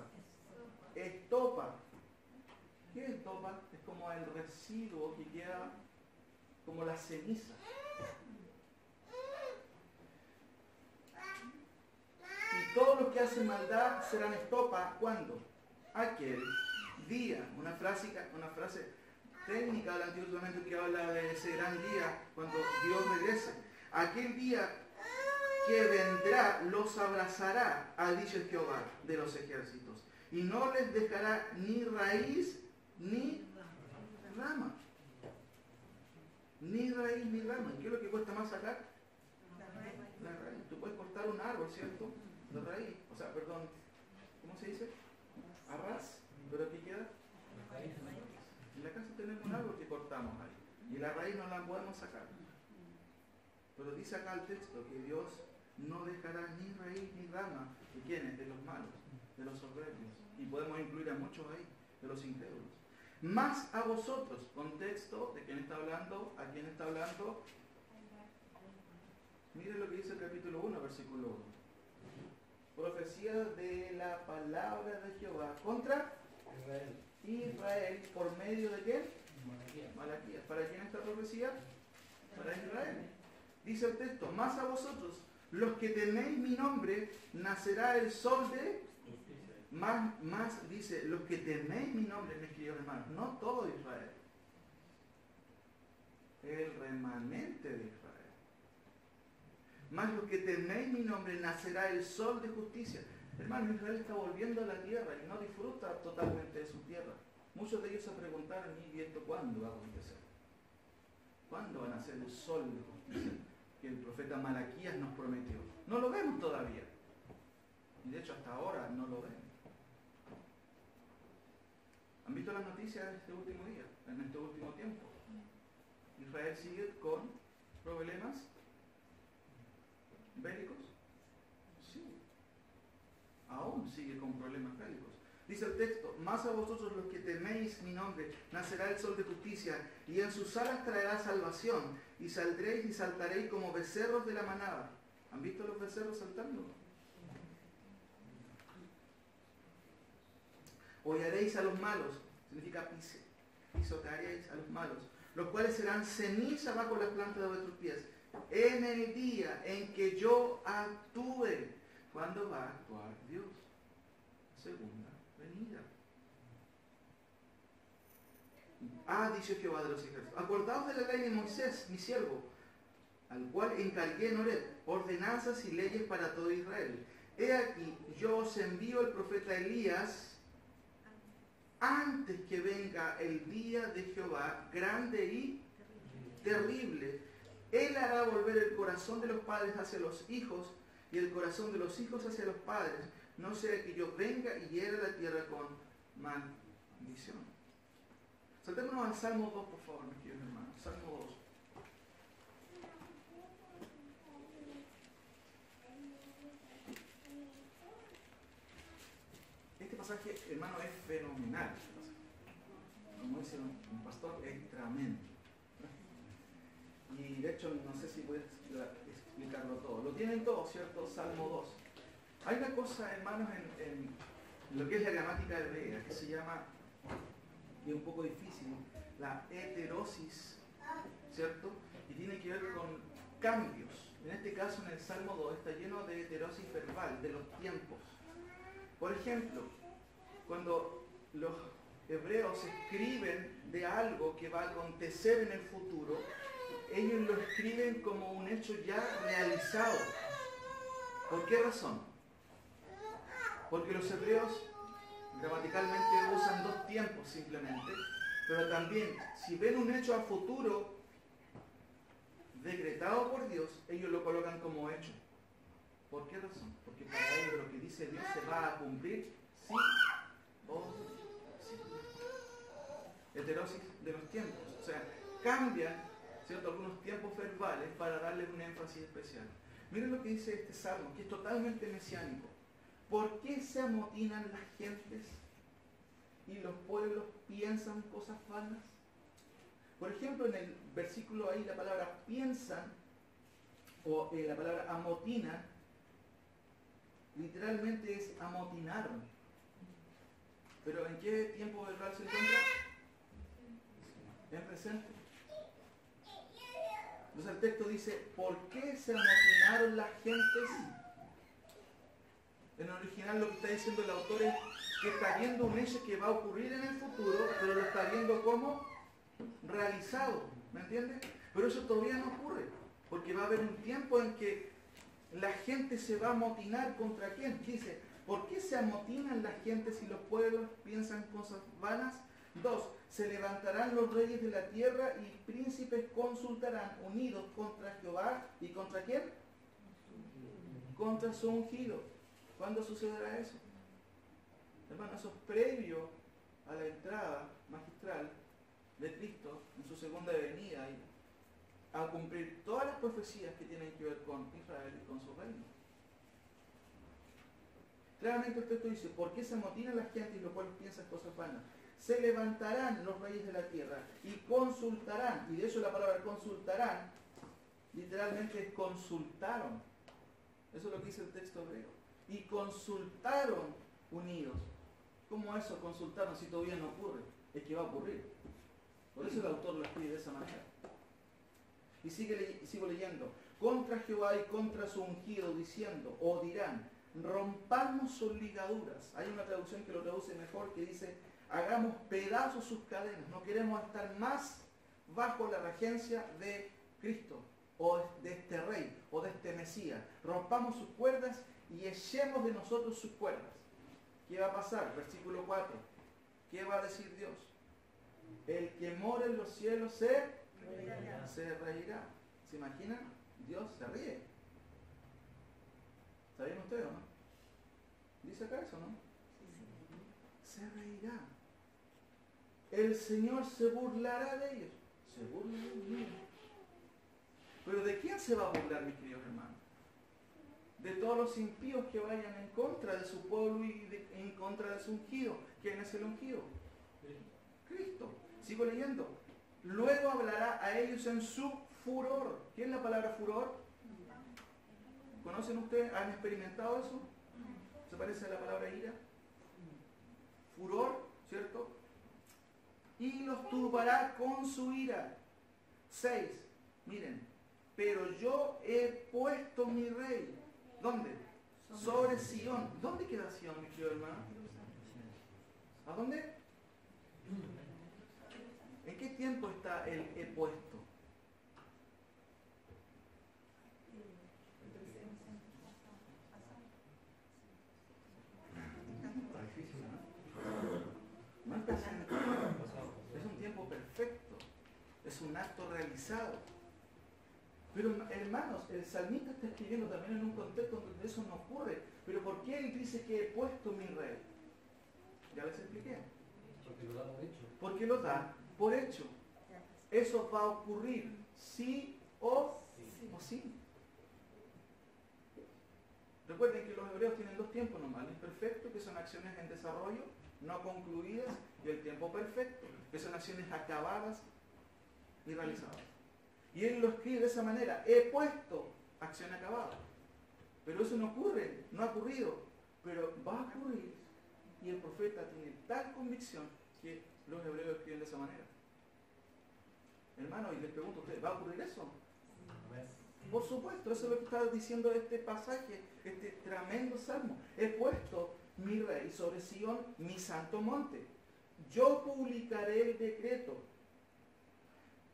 Estopa. ¿Qué es estopa? Es como el residuo que queda como la ceniza. Y todos los que hacen maldad serán estopa. ¿Cuándo? Aquel día. Una frase, una frase técnica del Antiguo Testamento que habla de ese gran día cuando Dios regrese. Aquel día que vendrá los abrazará, ha dicho Jehová de los ejércitos, y no les dejará ni raíz ni rama. Ni raíz ni rama. ¿Qué es lo que cuesta más sacar? La raíz. Tú puedes cortar un árbol, ¿cierto? La raíz. O sea, perdón, ¿cómo se dice? Arras. ¿Pero qué queda? En la casa tenemos un árbol que cortamos ahí. Y la raíz no la podemos sacar. Pero dice acá el texto que Dios no dejará ni raíz ni rama. ¿De quiénes? De los malos, de los soberbios. Y podemos incluir a muchos ahí, de los incrédulos. Más a vosotros, contexto de quién está hablando, a quién está hablando. Mire lo que dice el capítulo 1, versículo 1. Profecía de la palabra de Jehová contra Israel. Israel por medio de quién? Malaquías. Malaquías. ¿Para quién esta profecía? Para Israel. Dice el texto, más a vosotros, los que teméis mi nombre, nacerá el sol de... Más, más dice, los que teméis mi nombre, mis queridos hermanos, no todo Israel. El remanente de Israel. Más los que teméis mi nombre, nacerá el sol de justicia. Hermano, Israel está volviendo a la tierra y no disfruta totalmente de su tierra. Muchos de ellos se preguntaron, ¿y esto cuándo va a acontecer? ¿Cuándo va a nacer el sol de justicia que el profeta Malaquías nos prometió? No lo vemos todavía. Y de hecho hasta ahora no lo ven. ¿Han visto las noticias de este último día, en este último tiempo? Israel sigue con problemas bélicos. Sí. Aún sigue con problemas bélicos. Dice el texto, más a vosotros los que teméis mi nombre, nacerá el sol de justicia, y en sus alas traerá salvación, y saldréis y saltaréis como becerros de la manada. ¿Han visto los becerros saltando? Hollaréis a los malos, significa pise, pisotearéis a los malos, los cuales serán ceniza bajo las plantas de vuestros pies, en el día en que yo actúe. ¿Cuándo va a actuar Dios? Segunda venida. Ah, dice Jehová de los ejércitos, acordaos de la ley de Moisés, mi siervo, al cual encargué ordenanzas y leyes para todo Israel. He aquí, yo os envío el profeta Elías antes que venga el día de Jehová grande y terrible. Él hará volver el corazón de los padres hacia los hijos y el corazón de los hijos hacia los padres, no sea que yo venga y hiera la tierra con maldición. Saltémonos al Salmo 2, por favor, mis queridos hermanos. Salmo 2. Este pasaje, hermano, es fenomenal. Como dice un pastor, es tremendo. De hecho, no sé si puedes explicarlo todo. Lo tienen todo, ¿cierto? Salmo 2. Hay una cosa, hermanos, en, en lo que es la gramática hebrea, que se llama, y es un poco difícil, la heterosis, ¿cierto? Y tiene que ver con cambios. En este caso, en el Salmo 2, está lleno de heterosis verbal, de los tiempos. Por ejemplo, cuando los hebreos escriben de algo que va a acontecer en el futuro, ellos lo escriben como un hecho ya realizado. ¿Por qué razón? Porque los hebreos gramaticalmente usan dos tiempos simplemente, pero también si ven un hecho a futuro decretado por Dios, ellos lo colocan como hecho. ¿Por qué razón? Porque para ellos lo que dice Dios se va a cumplir sí o sí. Heterosis de los tiempos. O sea, cambian ¿cierto? algunos tiempos verbales para darle un énfasis especial. Miren lo que dice este salmo, que es totalmente mesiánico. ¿Por qué se amotinan las gentes y los pueblos piensan cosas vanas? Por ejemplo, en el versículo ahí la palabra piensan o eh, la palabra amotinan literalmente es amotinaron. Pero ¿en qué tiempo verbal se encuentra? En presente. Entonces el texto dice, ¿por qué se amotinaron las gentes? En el original lo que está diciendo el autor es que está viendo un hecho que va a ocurrir en el futuro, pero lo está viendo como realizado, ¿me entiendes? Pero eso todavía no ocurre, porque va a haber un tiempo en que la gente se va a amotinar contra quién. Dice, ¿por qué se amotinan las gentes si los pueblos piensan cosas vanas? Dos, se levantarán los reyes de la tierra y príncipes consultarán unidos contra Jehová y contra quién? Contra su ungido. ¿Cuándo sucederá eso? Hermano, eso es previo a la entrada magistral de Cristo en su segunda venida y a cumplir todas las profecías que tienen que ver con Israel y con su reino. Claramente el texto dice, ¿por qué se amotinan las gentes y los cuales piensan cosas vanas? Se levantarán los reyes de la tierra y consultarán, y de hecho la palabra consultarán, literalmente consultaron. Eso es lo que dice el texto hebreo. Y consultaron unidos. ¿Cómo eso consultaron si todavía no ocurre? Es que va a ocurrir. Por eso el autor lo escribe de esa manera. Y sigo leyendo. Contra Jehová y contra su ungido, diciendo, o dirán, rompamos sus ligaduras. Hay una traducción que lo traduce mejor que dice, hagamos pedazos sus cadenas. No queremos estar más bajo la regencia de Cristo, o de este rey, o de este Mesías. Rompamos sus cuerdas y echemos de nosotros sus cuerdas. ¿Qué va a pasar? Versículo 4. ¿Qué va a decir Dios? El que mora en los cielos se reirá. Se reirá. ¿Se imaginan? Dios se ríe. ¿Sabían ustedes o no? Dice acá eso, ¿no? Se reirá. El Señor se burlará de ellos. Se burla de ellos. Pero ¿de quién se va a burlar, mis queridos hermanos? De todos los impíos que vayan en contra de su pueblo y de- en contra de su ungido. ¿Quién es el ungido? Cristo. Sigo leyendo. Luego hablará a ellos en su furor. ¿Qué es la palabra furor? ¿Conocen ustedes? ¿Han experimentado eso? ¿Se parece a la palabra ira? Furor, ¿cierto? Y los turbará con su ira. 6. Miren. Pero yo he puesto mi rey. ¿Dónde? Sobre Sion. ¿Dónde queda Sion, mi querido hermano? ¿A dónde? ¿En qué tiempo está el he puesto? Está difícil, ¿no? No es presente, es un tiempo perfecto, es un Pero hermanos, el salmista está escribiendo también en un contexto donde eso no ocurre. Pero ¿por qué él dice que he puesto mi rey? Ya les expliqué. Porque lo damos hecho. Porque lo da por hecho. Eso va a ocurrir sí o, o sí. Recuerden que los hebreos tienen dos tiempos normales, perfecto, que son acciones en desarrollo, no concluidas, y el tiempo perfecto, que son acciones acabadas y realizadas. Y él lo escribe de esa manera, he puesto acción acabada. Pero eso no ocurre, no ha ocurrido, pero va a ocurrir. Y el profeta tiene tal convicción que los hebreos escriben de esa manera. Hermano, y les pregunto a ustedes, ¿va a ocurrir eso? Por supuesto, eso es lo que está diciendo este pasaje, este tremendo salmo. He puesto mi rey sobre Sion, mi santo monte. Yo publicaré el decreto.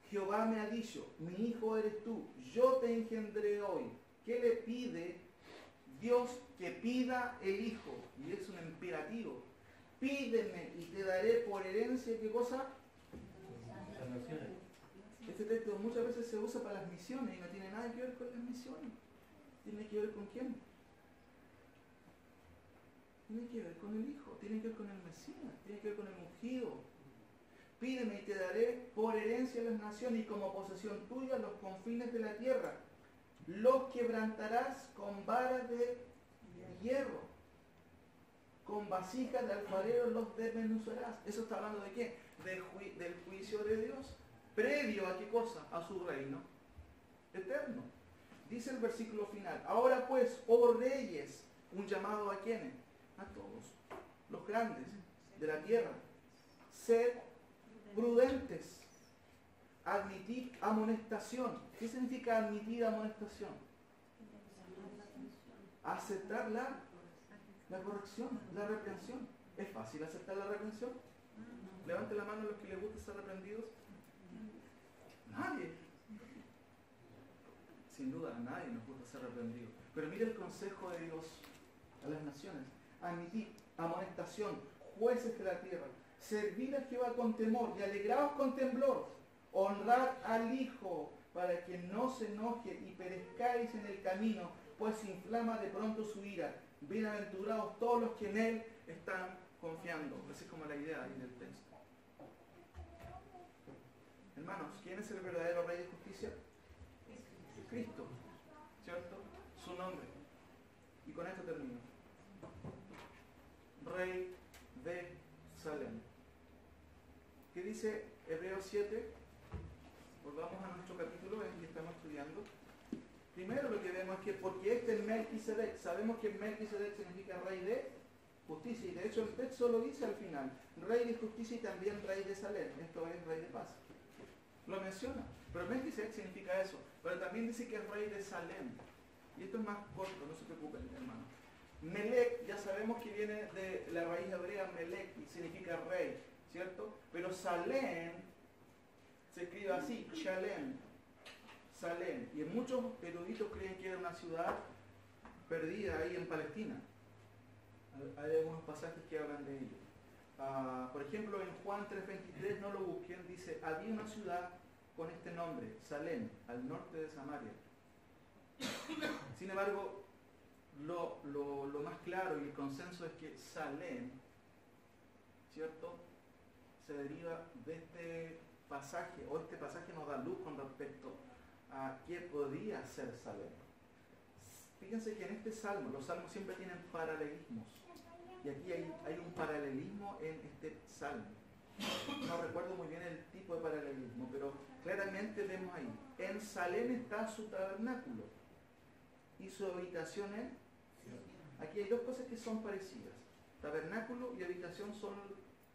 Jehová me ha dicho, mi hijo eres tú, yo te engendré hoy. ¿Qué le pide Dios que pida el hijo? Y es un imperativo. Pídeme y te daré por herencia, ¿qué cosa? Este texto muchas veces se usa para las misiones y no tiene nada que ver con las misiones. Tiene que ver con quién. Tiene que ver con el Hijo, tiene que ver con el Mesías, tiene que ver con el ungido. Pídeme y te daré por herencia las naciones y como posesión tuya los confines de la tierra. Los quebrantarás con varas de hierro. Con vasijas de alfarero los desmenuzarás. ¿Eso está hablando de qué? del juicio de Dios previo a qué cosa? A su reino eterno. Dice el versículo final, ahora pues, oh reyes, un llamado a quienes? A todos, los grandes de la tierra. Sed prudentes, admitir amonestación. ¿Qué significa admitir amonestación? Aceptar la, la corrección, la reprensión. ¿Es fácil aceptar la reprensión? Levante la mano a los que les gusta ser reprendidos. Nadie. Sin duda, a nadie nos gusta ser reprendido. Pero mire el consejo de Dios a las naciones. Admitid amonestación, jueces de la tierra. Servid a Jehová con temor y alegraos con temblor. Honrad al Hijo para que no se enoje y perezcáis en el camino, pues inflama de pronto su ira. Bienaventurados todos los que en Él están confiando. Esa es como la idea ahí del texto. Hermanos, ¿quién es el verdadero Rey de Justicia? Cristo, ¿cierto? Su nombre. Y con esto termino. Rey de Salem. ¿Qué dice Hebreos 7? Volvamos a nuestro capítulo que estamos estudiando. Primero lo que vemos es que porque este es Melquisedec, sabemos que Melquisedec significa rey de justicia, y de hecho el texto lo dice al final, rey de justicia y también rey de Salem, esto es rey de paz lo menciona. Pero Melquisedec significa eso. Pero también dice que es rey de Salem. Y esto es más corto, no se preocupen, hermano. Melech, ya sabemos que viene de la raíz hebrea Melech y significa rey, ¿cierto? Pero Salem se escribe así, Shalem, Salem. Y muchos eruditos creen que era una ciudad perdida ahí en Palestina. Hay algunos pasajes que hablan de ello. Ah, por ejemplo, en Juan 3.23, no lo busquen, dice, había una ciudad con este nombre, Salem, al norte de Samaria. Sin embargo, lo, más claro y el consenso es que Salem, ¿cierto? Se deriva de este pasaje, o este pasaje nos da luz con respecto a qué podría ser Salem. Fíjense que en este salmo, los salmos siempre tienen paralelismos. Y aquí hay, un paralelismo en este salmo. No recuerdo muy bien el tipo de paralelismo, pero claramente vemos ahí. En Salem está su tabernáculo y su habitación en... Aquí hay dos cosas que son parecidas. Tabernáculo y habitación son,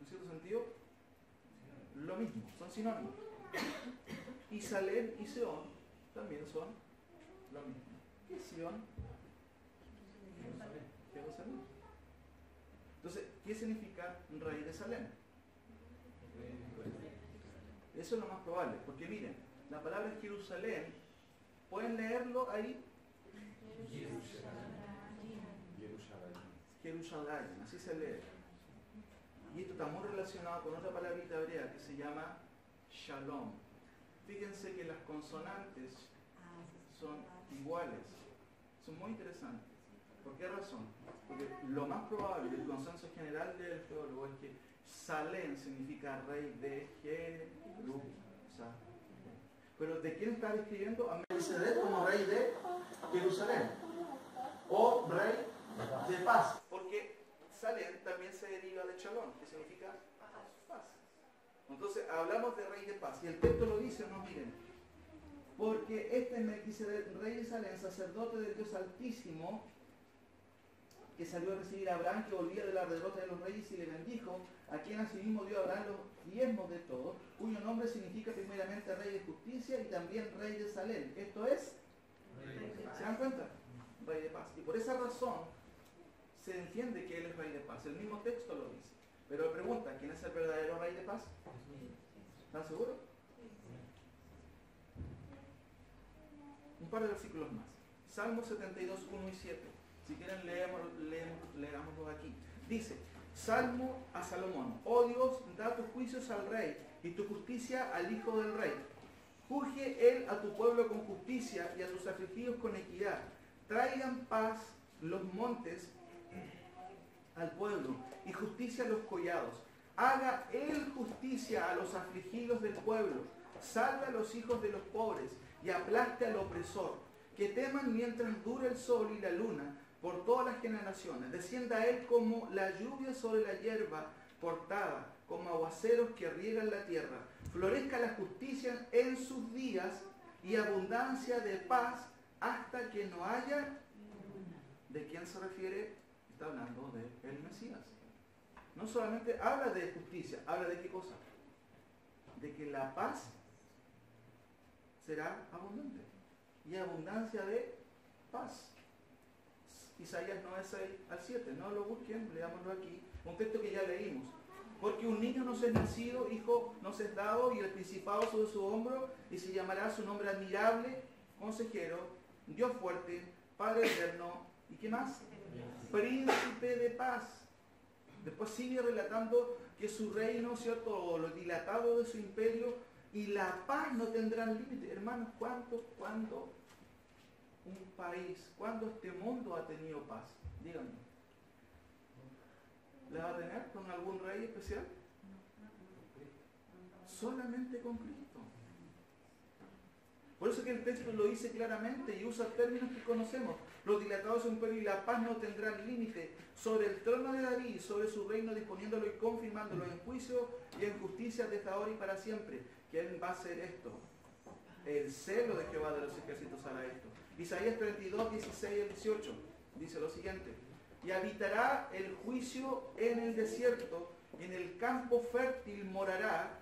en cierto sentido, lo mismo, son sinónimos. Y Salem y Seón también son lo mismo. ¿Qué es Seón? Jerusalén. Entonces, ¿qué significa rey de Salem? Eso es lo más probable, porque miren, la palabra Jerusalén, ¿pueden leerlo ahí? Jerusalén, así se lee. Y esto está muy relacionado con otra palabrita hebrea que se llama Shalom. Fíjense que las consonantes son iguales, son muy interesantes. ¿Por qué razón? Porque lo más probable, el consenso general del teólogo es que Salem significa rey de Jerusalén. Pero ¿de quién está describiendo? A Melquisedec como rey de Jerusalén o rey de paz. Porque Salem también se deriva de Chalón, que significa paz. Entonces hablamos de rey de paz. Y el texto lo dice, no miren. Porque este es Melquisedec, rey de Salem, sacerdote del Dios Altísimo, que salió a recibir a Abraham, que volvía de la derrota de los reyes y le bendijo, a quien asimismo dio a Abraham los diezmos de todo, cuyo nombre significa primeramente rey de justicia y también rey de Salem. Esto es, ¿se dan cuenta? Rey de paz. Y por esa razón se entiende que él es rey de paz. El mismo texto lo dice. Pero le pregunta, ¿quién es el verdadero rey de paz? ¿Están seguros? Un par de versículos más. Salmo 72, 1 y 7. Si quieren leemos, leemos, aquí. Dice, Salmo a Salomón. Oh Dios, da tus juicios al rey y tu justicia al hijo del rey. Juzgue él a tu pueblo con justicia y a tus afligidos con equidad. Traigan paz los montes al pueblo y justicia a los collados. Haga él justicia a los afligidos del pueblo. Salve a los hijos de los pobres y aplaste al opresor. Que teman mientras dure el sol y la luna por todas las generaciones. Descienda él como la lluvia sobre la hierba cortada, como aguaceros que riegan la tierra. Florezca la justicia en sus días y abundancia de paz hasta que no haya... ¿De quién se refiere? Está hablando de el Mesías. No solamente habla de justicia, habla de qué cosa? De que la paz será abundante. Y abundancia de paz. Isaías 9, 6 al 7. No lo busquen, leámoslo aquí. Un texto que ya leímos. Porque un niño nos es nacido, hijo nos es dado, y el principado sobre su hombro, y se llamará su nombre admirable, consejero, Dios fuerte, Padre eterno, ¿y qué más? Príncipe de paz. Después sigue relatando que su reino, ¿cierto? Lo dilatado de su imperio y la paz no tendrán límite. Hermanos, ¿cuánto, cuánto un país, cuando este mundo ha tenido paz? Díganme. ¿La va a tener con algún rey especial? Solamente con Cristo. Por eso que el texto lo dice claramente y usa términos que conocemos. Los dilatados de un y la paz no tendrán límite sobre el trono de David, sobre su reino, disponiéndolo y confirmándolo en juicio y en justicia desde ahora y para siempre. ¿Quién va a hacer esto? El celo de Jehová de los ejércitos hará esto. Isaías 32, 16 y 18 dice lo siguiente. Y habitará el juicio en el desierto, en el campo fértil morará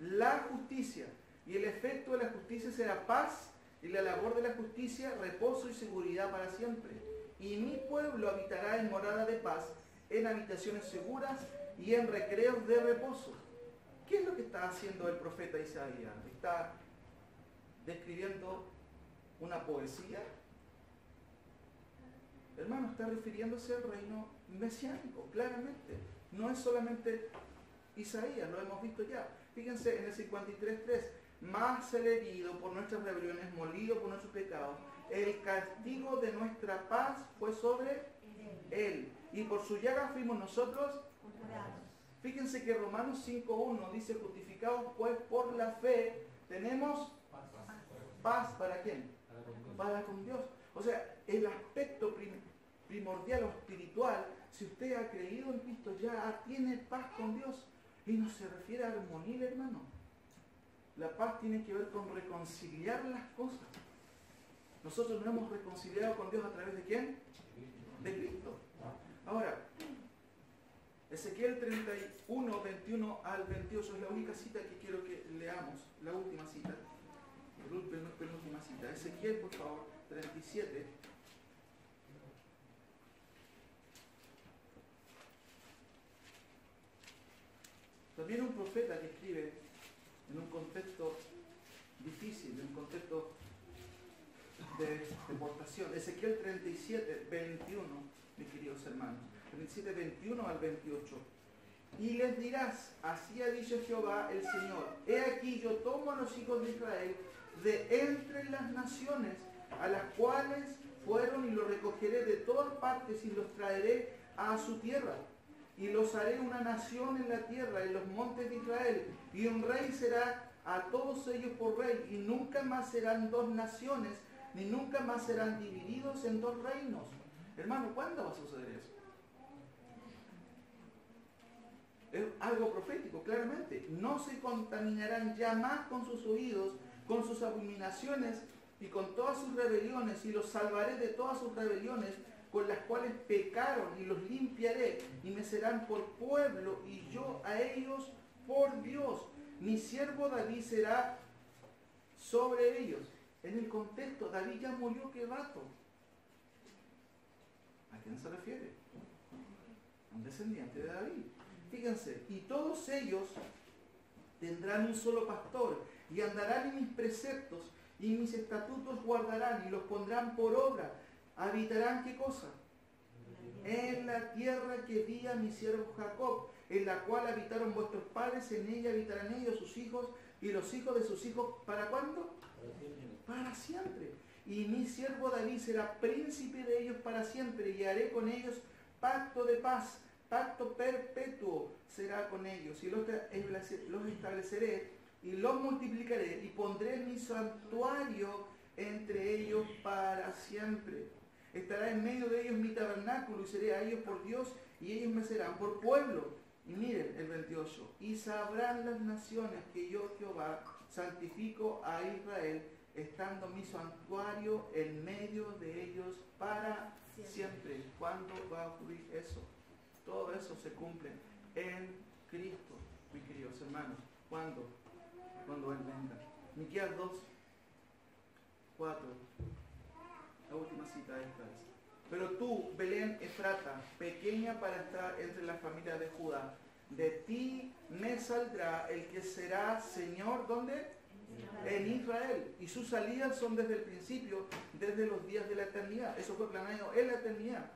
la justicia. Y el efecto de la justicia será paz, y la labor de la justicia reposo y seguridad para siempre. Y mi pueblo habitará en morada de paz, en habitaciones seguras y en recreos de reposo. ¿Qué es lo que está haciendo el profeta Isaías? Está describiendo una poesía. Hermano, está refiriéndose al reino mesiánico, claramente. No es solamente Isaías, lo hemos visto ya. Fíjense en el 53.3, más herido por nuestras rebeliones, molido por nuestros pecados, el castigo de nuestra paz fue sobre él. Y por su llaga fuimos nosotros Fíjense que Romanos 5.1 dice, justificados pues por la fe, tenemos paz para quién? Para con Dios. O sea, el aspecto primordial o espiritual, si usted ha creído en Cristo, ya tiene paz con Dios. Y no se refiere a armonía, hermano. La paz tiene que ver con reconciliar las cosas. Nosotros nos hemos reconciliado con Dios a través de quién? De Cristo. Ahora, Ezequiel 31, 21 al 28 es la única cita que quiero que leamos, la última cita, penúltima cita. Ezequiel, por favor, 37. También un profeta que escribe en un contexto difícil, en un contexto de deportación. Ezequiel 37, 21, mis queridos hermanos. 37, 21 al 28. Y les dirás, así ha dicho Jehová el Señor, he aquí yo tomo a los hijos de Israel de entre las naciones a las cuales fueron y los recogeré de todas partes y los traeré a su tierra. Y los haré una nación en la tierra, en los montes de Israel, y un rey será a todos ellos por rey, y nunca más serán dos naciones, ni nunca más serán divididos en dos reinos. Hermano, ¿cuándo va a suceder eso? Es algo profético, claramente. No se contaminarán ya más con sus oídos, con sus abominaciones y con todas sus rebeliones, y los salvaré de todas sus rebeliones con las cuales pecaron, y los limpiaré, y me serán por pueblo, y yo a ellos por Dios. Mi siervo David será sobre ellos. En el contexto, David ya murió, qué vato. ¿A quién se refiere? Un descendiente de David. Fíjense, y todos ellos tendrán un solo pastor, y andarán en mis preceptos, y mis estatutos guardarán, y los pondrán por obra. Habitarán qué cosa? En la tierra que di a mi siervo Jacob, en la cual habitaron vuestros padres, en ella habitarán ellos, sus hijos, y los hijos de sus hijos, ¿para cuándo? Para siempre. Y mi siervo David será príncipe de ellos para siempre, y haré con ellos pacto de paz, pacto perpetuo será con ellos, y los estableceré, y los multiplicaré, y pondré mi santuario entre ellos para siempre. Estará en medio de ellos mi tabernáculo, y seré a ellos por Dios, y ellos me serán por pueblo y miren el 28, y sabrán las naciones que yo Jehová santifico a Israel, estando mi santuario en medio de ellos para siempre. ¿Cuándo va a ocurrir eso? Todo eso se cumple en Cristo, mis queridos hermanos. ¿Cuándo? Cuando Él venga. Miqueas 2, 4. La última cita esta es. Pero tú, Belén Efrata, pequeña para estar entre la familia de Judá, de ti me saldrá el que será Señor, ¿dónde? En Israel. Y sus salidas son desde el principio, desde los días de la eternidad. Eso fue planeado en la eternidad.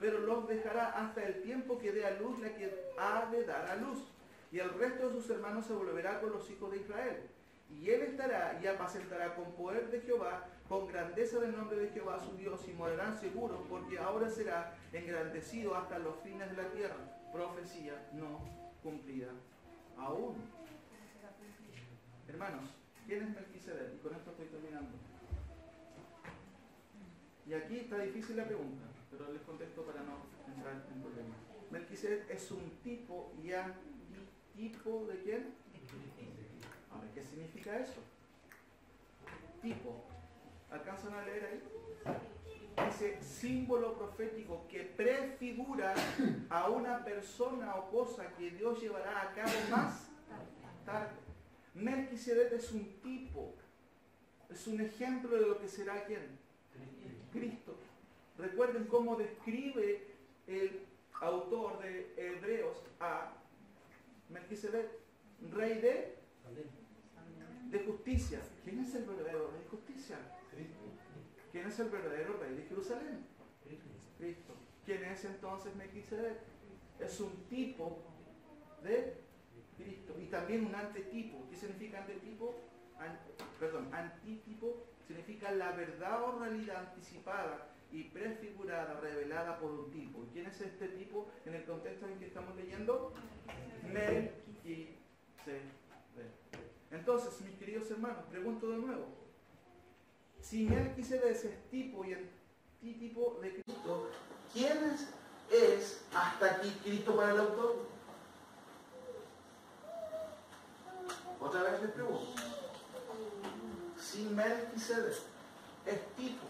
Pero los dejará hasta el tiempo que dé a luz la que ha de dar a luz. Y el resto de sus hermanos se volverá con los hijos de Israel. Y él estará y apacentará con poder de Jehová, con grandeza del nombre de Jehová su Dios, y morarán seguros, porque ahora será engrandecido hasta los fines de la tierra. Profecía no cumplida aún. Hermanos, ¿quién es Melquisedec? Y con esto estoy terminando. Y aquí está difícil la pregunta, pero les contesto para no entrar en problemas. Melquisedec es un tipo y tipo de quién? Ahora, ¿qué significa eso? Tipo. ¿Alcanzan a leer ahí? Dice símbolo profético que prefigura a una persona o cosa que Dios llevará a cabo más tarde. Melquisedec es un tipo, es un ejemplo de lo que será quién? Cristo. Recuerden cómo describe el autor de Hebreos a Melquisedec, rey de de justicia. ¿Quién es el verdadero rey de justicia? ¿Quién es el verdadero rey de Jerusalén? Cristo. ¿Quién es entonces Melquisedec? Es un tipo de Cristo y también un antetipo. ¿Qué significa antetipo? perdón, antítipo significa la verdad o realidad anticipada y prefigurada, revelada por un tipo. ¿Quién es este tipo en el contexto en que estamos leyendo? Melquisedec. Entonces, mis queridos hermanos, pregunto de nuevo. Si Melquisedec es tipo y tipo de Cristo, ¿quién es, hasta aquí Cristo para el autor? Otra vez les pregunto. Si Melquisedec es tipo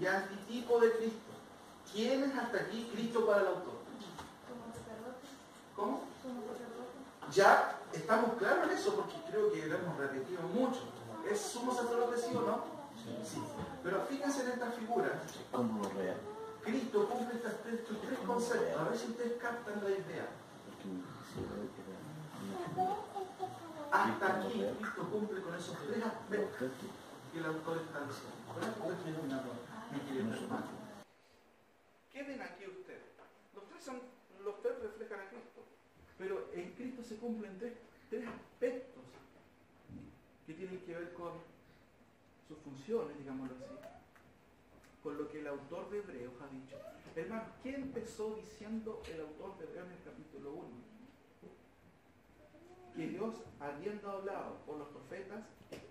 y antitipo de Cristo, ¿quién es hasta aquí Cristo para el autor? ¿Cómo? Ya estamos claros en eso porque creo que lo hemos repetido mucho. ¿Es sumo sacerdote sí o no? Sí. Pero fíjense en esta figura. Cristo cumple estos tres, conceptos. A ver si ustedes captan la idea. Hasta aquí Cristo cumple con esos tres aspectos que el autor está diciendo. Mi querido hermano. ¿Qué ven aquí ustedes? Los tres, son, los tres reflejan a Cristo. Pero en Cristo se cumplen tres, aspectos que tienen que ver con sus funciones, digámoslo así, con lo que el autor de Hebreos ha dicho. Hermano, ¿qué empezó diciendo el autor de Hebreos en el capítulo 1? que Dios, habiendo hablado por los profetas,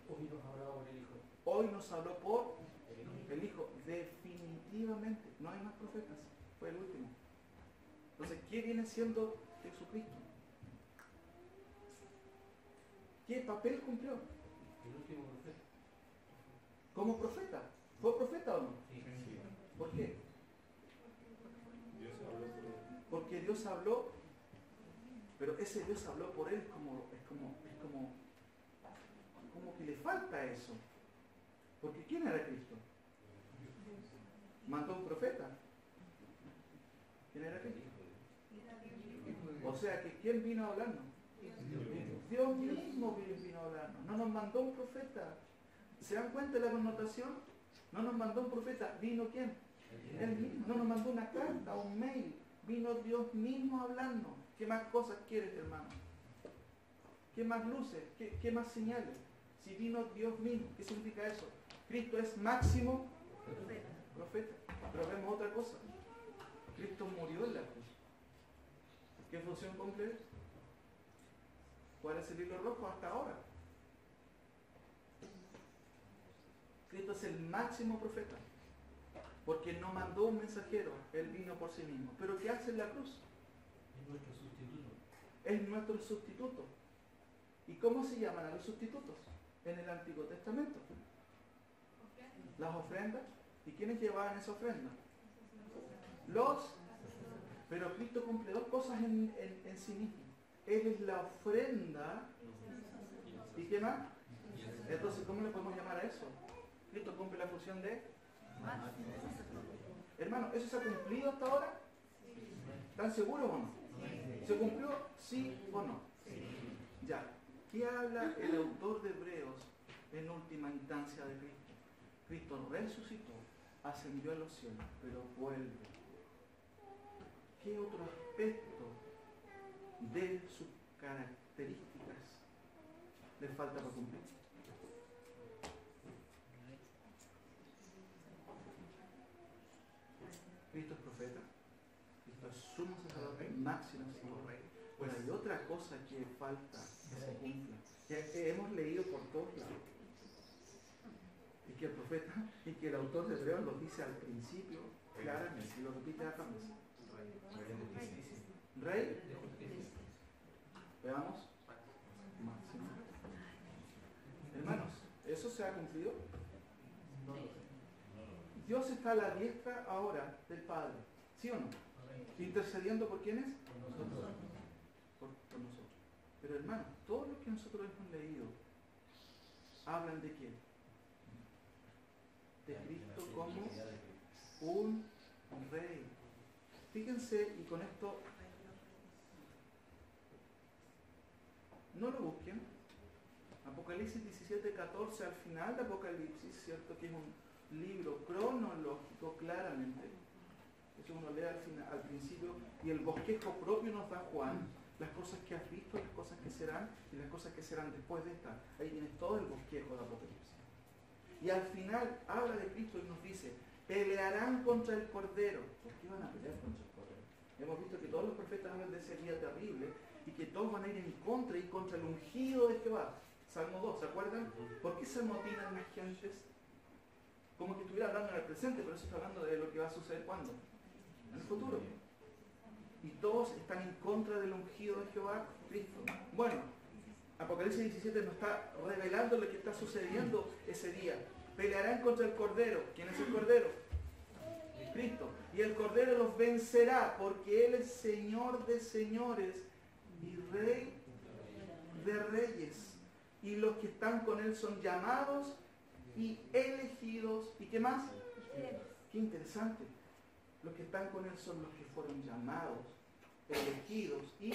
Hoy nos ha hablado por el Hijo. hoy nos habló por el Hijo. Definitivamente, no hay más profetas, fue el último. Entonces, ¿qué viene siendo Jesucristo? ¿Qué papel cumplió? El último profeta. Como profeta. ¿Fue profeta o no? Sí. ¿Por qué? Dios habló por él. Porque Dios habló, pero ese Dios habló por él como, es como, es como, como que le falta eso. Porque ¿quién era Cristo? Mandó un profeta. ¿Quién era Cristo? O sea que ¿quién vino a hablarnos? Dios mismo vino a hablarnos. No nos mandó un profeta. ¿Se dan cuenta de la connotación? No nos mandó un profeta. ¿Vino quién? Él mismo. No nos mandó una carta, un mail. Vino Dios mismo a hablarnos. ¿Qué más cosas quieres, hermano? ¿Qué más luces? ¿Qué, más señales? Si vino Dios mismo, ¿qué significa eso? Cristo es máximo profeta. Pero vemos otra cosa. Cristo murió en la cruz. ¿Qué función cumple? ¿Cuál es el hilo rojo hasta ahora? Cristo es el máximo profeta. Porque no mandó un mensajero, Él vino por sí mismo. Pero ¿qué hace en la cruz? Es nuestro sustituto. Es nuestro sustituto. ¿Y cómo se llaman a los sustitutos? En el Antiguo Testamento. Las ofrendas. ¿Y quiénes llevaban esa ofrenda? Los. Pero Cristo cumple dos cosas en, en- en sí mismo. Él es la ofrenda. ¿Y qué más? Entonces, ¿cómo le podemos llamar a eso? Cristo cumple la función de... Hermano, ¿eso se ha cumplido hasta ahora? ¿Están seguros o no? ¿Se cumplió sí o no? Ya. ¿Qué habla el autor de Hebreos en última instancia de Cristo? Cristo resucitó, ascendió a los cielos, pero vuelve. ¿Qué otro aspecto de sus características le falta por cumplir? Cristo es profeta, Cristo es sumo sacerdote, máximo sacerdote. Bueno, hay otra cosa que falta que se cumpla, que que hemos leído por todos lados. Y que el profeta y que el autor de Hebreos lo dice al principio claramente, y lo repite acá mismo. Rey, veamos. Hermanos, ¿eso se ha cumplido? Dios está a la diestra ahora del Padre, ¿sí o no? Intercediendo por quiénes? Por nosotros. por, por nosotros. Pero hermano, todo lo que nosotros hemos leído hablan de quién? De Cristo como un rey. Fíjense, y con esto no lo busquen. Apocalipsis 17, 14, al final de Apocalipsis, ¿cierto? Que es un libro cronológico claramente. Eso uno lee al, final, al principio y el bosquejo propio nos da Juan, las cosas que has visto, las cosas que serán y las cosas que serán después de esta. Ahí tienes todo el bosquejo de Apocalipsis. Y al final habla de Cristo y nos dice, pelearán contra el Cordero. ¿Por qué van a pelear contra el Cordero? Hemos visto que todos los profetas hablan de ese día terrible y que todos van a ir en contra y contra el ungido de Jehová. Salmo 2, ¿se acuerdan? ¿Por qué se amotinan las gentes? Como que estuviera hablando en el presente, pero eso está hablando de lo que va a suceder cuando? En el futuro. Y todos están en contra del ungido de Jehová, Cristo. Bueno, Apocalipsis 17 nos está revelando lo que está sucediendo ese día. Pelearán contra el Cordero. ¿Quién es el Cordero? Cristo. Y el Cordero los vencerá porque Él es Señor de señores y Rey de reyes. Y los que están con Él son llamados y elegidos. ¿Y qué más? Qué interesante. Los que están con Él son los que fueron llamados, elegidos y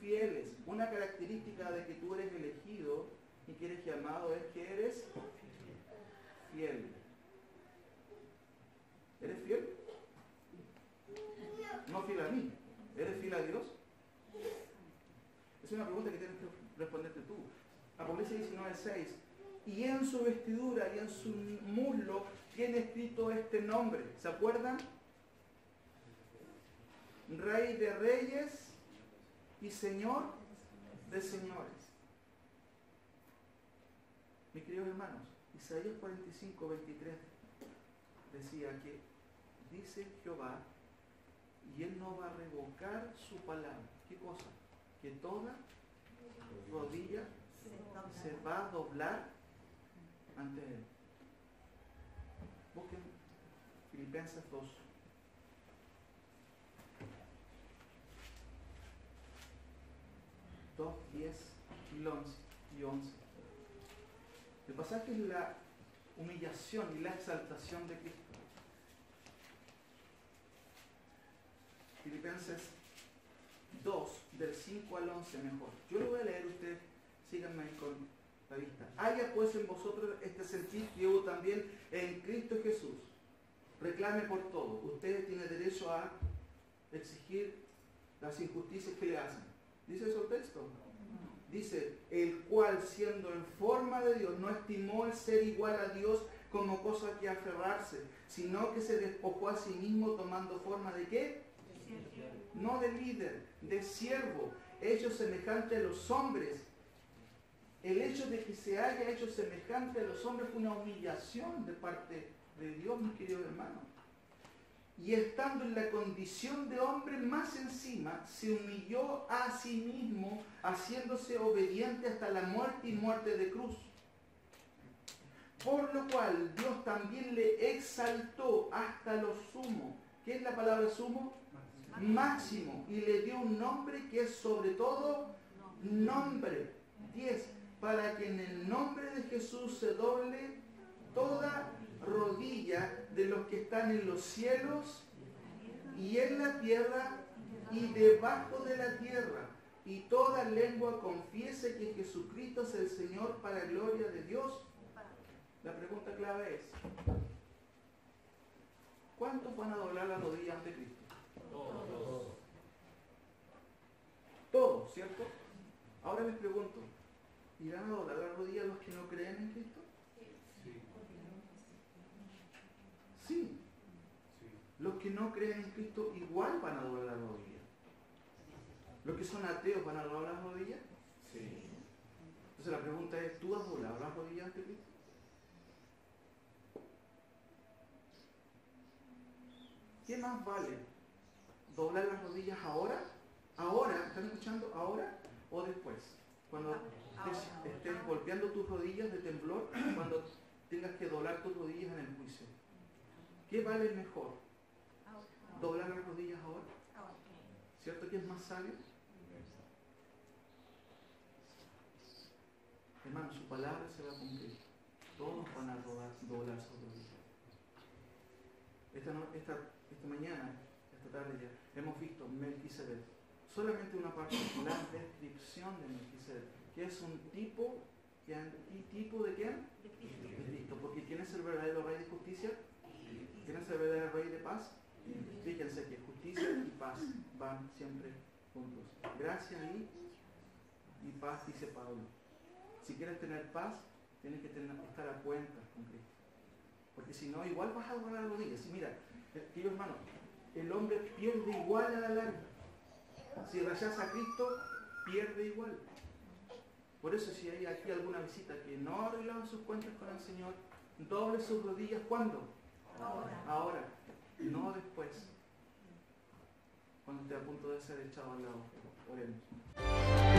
fieles. Una característica de que tú eres elegido y que eres llamado es que eres fiel. ¿Eres fiel? No fiel a mí. ¿Eres fiel a Dios? Es una pregunta que tienes que responderte tú. Apocalipsis 19.6 Y en su vestidura y en su muslo tiene escrito este nombre. ¿Se acuerdan? Rey de reyes y Señor de señores. Mis queridos hermanos, Isaías 45, 23 decía que dice Jehová y él no va a revocar su palabra. ¿Qué cosa? Que toda rodilla se va a doblar ante él. Busquen Filipenses 2. Dos, diez y once, y once. El pasaje es la humillación y la exaltación de Cristo. Filipenses 2, del 5 al 11 mejor. Yo lo voy a leer, ustedes síganme ahí con la vista. Haya pues en vosotros este sentir que hubo también en Cristo Jesús. Reclame por todo. Usted tiene derecho a exigir las injusticias que le hacen. ¿Dice eso el texto? Dice, el cual siendo en forma de Dios no estimó el ser igual a Dios como cosa que aferrarse, sino que se despojó a sí mismo tomando forma de qué? No de líder, de siervo, hecho semejante a los hombres. El hecho de que se haya hecho semejante a los hombres fue una humillación de parte de Dios, mis queridos hermanos. Y estando en la condición de hombre más encima, se humilló a sí mismo, haciéndose obediente hasta la muerte y muerte de cruz. Por lo cual Dios también le exaltó hasta lo sumo. ¿Qué es la palabra sumo? Máximo. Y le dio un nombre que es sobre todo nombre. 10. Para que en el nombre de Jesús se doble toda rodilla de los que están en los cielos y en la tierra y debajo de la tierra. Y toda lengua confiese que Jesucristo es el Señor para gloria de Dios. La pregunta clave es, ¿cuántos van a doblar la rodilla ante Cristo? Todos. Todos, ¿cierto? Ahora les pregunto, ¿irán a doblar la rodilla los que no creen en Cristo? Sí. Sí, los que no creen en Cristo igual van a doblar la rodilla. Los que son ateos van a doblar las rodillas. Sí. Entonces la pregunta es, ¿tú has doblado las rodillas ante Cristo? ¿Qué más vale? ¿Doblar las rodillas ahora? ¿Ahora? ¿Están escuchando? ¿Ahora o después? Cuando estés, golpeando tus rodillas de temblor, cuando tengas que doblar tus rodillas en el juicio. ¿Qué vale mejor? ¿Doblar las rodillas ahora? ¿Cierto que es más sabio? Hermano, su palabra se va a cumplir. Todos van a doblar, doblar sus rodillas. Esta, no- esta, esta mañana, esta tarde ya, hemos visto Melquisedec. Solamente una parte, la descripción de Melquisedec, que es un tipo, que, ¿y tipo de quién? De Cristo. Porque ¿quién es el verdadero rey de justicia? ¿Quién es el verdadero rey de paz? Fíjense que justicia y paz van siempre juntos. Gracia y, y paz, dice Pablo. Si quieres tener paz, tienes que tener- estar a cuentas con Cristo. Porque si no, igual vas a doblar las rodillas. Y mira, eh, queridos hermanos, el hombre pierde igual a la larga. Si rechaza a Cristo, pierde igual. Por eso si hay aquí alguna visita que no ha arreglado sus cuentas con el Señor, doble sus rodillas. ¿Cuándo? Ahora. Ahora, no después. Cuando esté a punto de ser echado al lado. Oremos.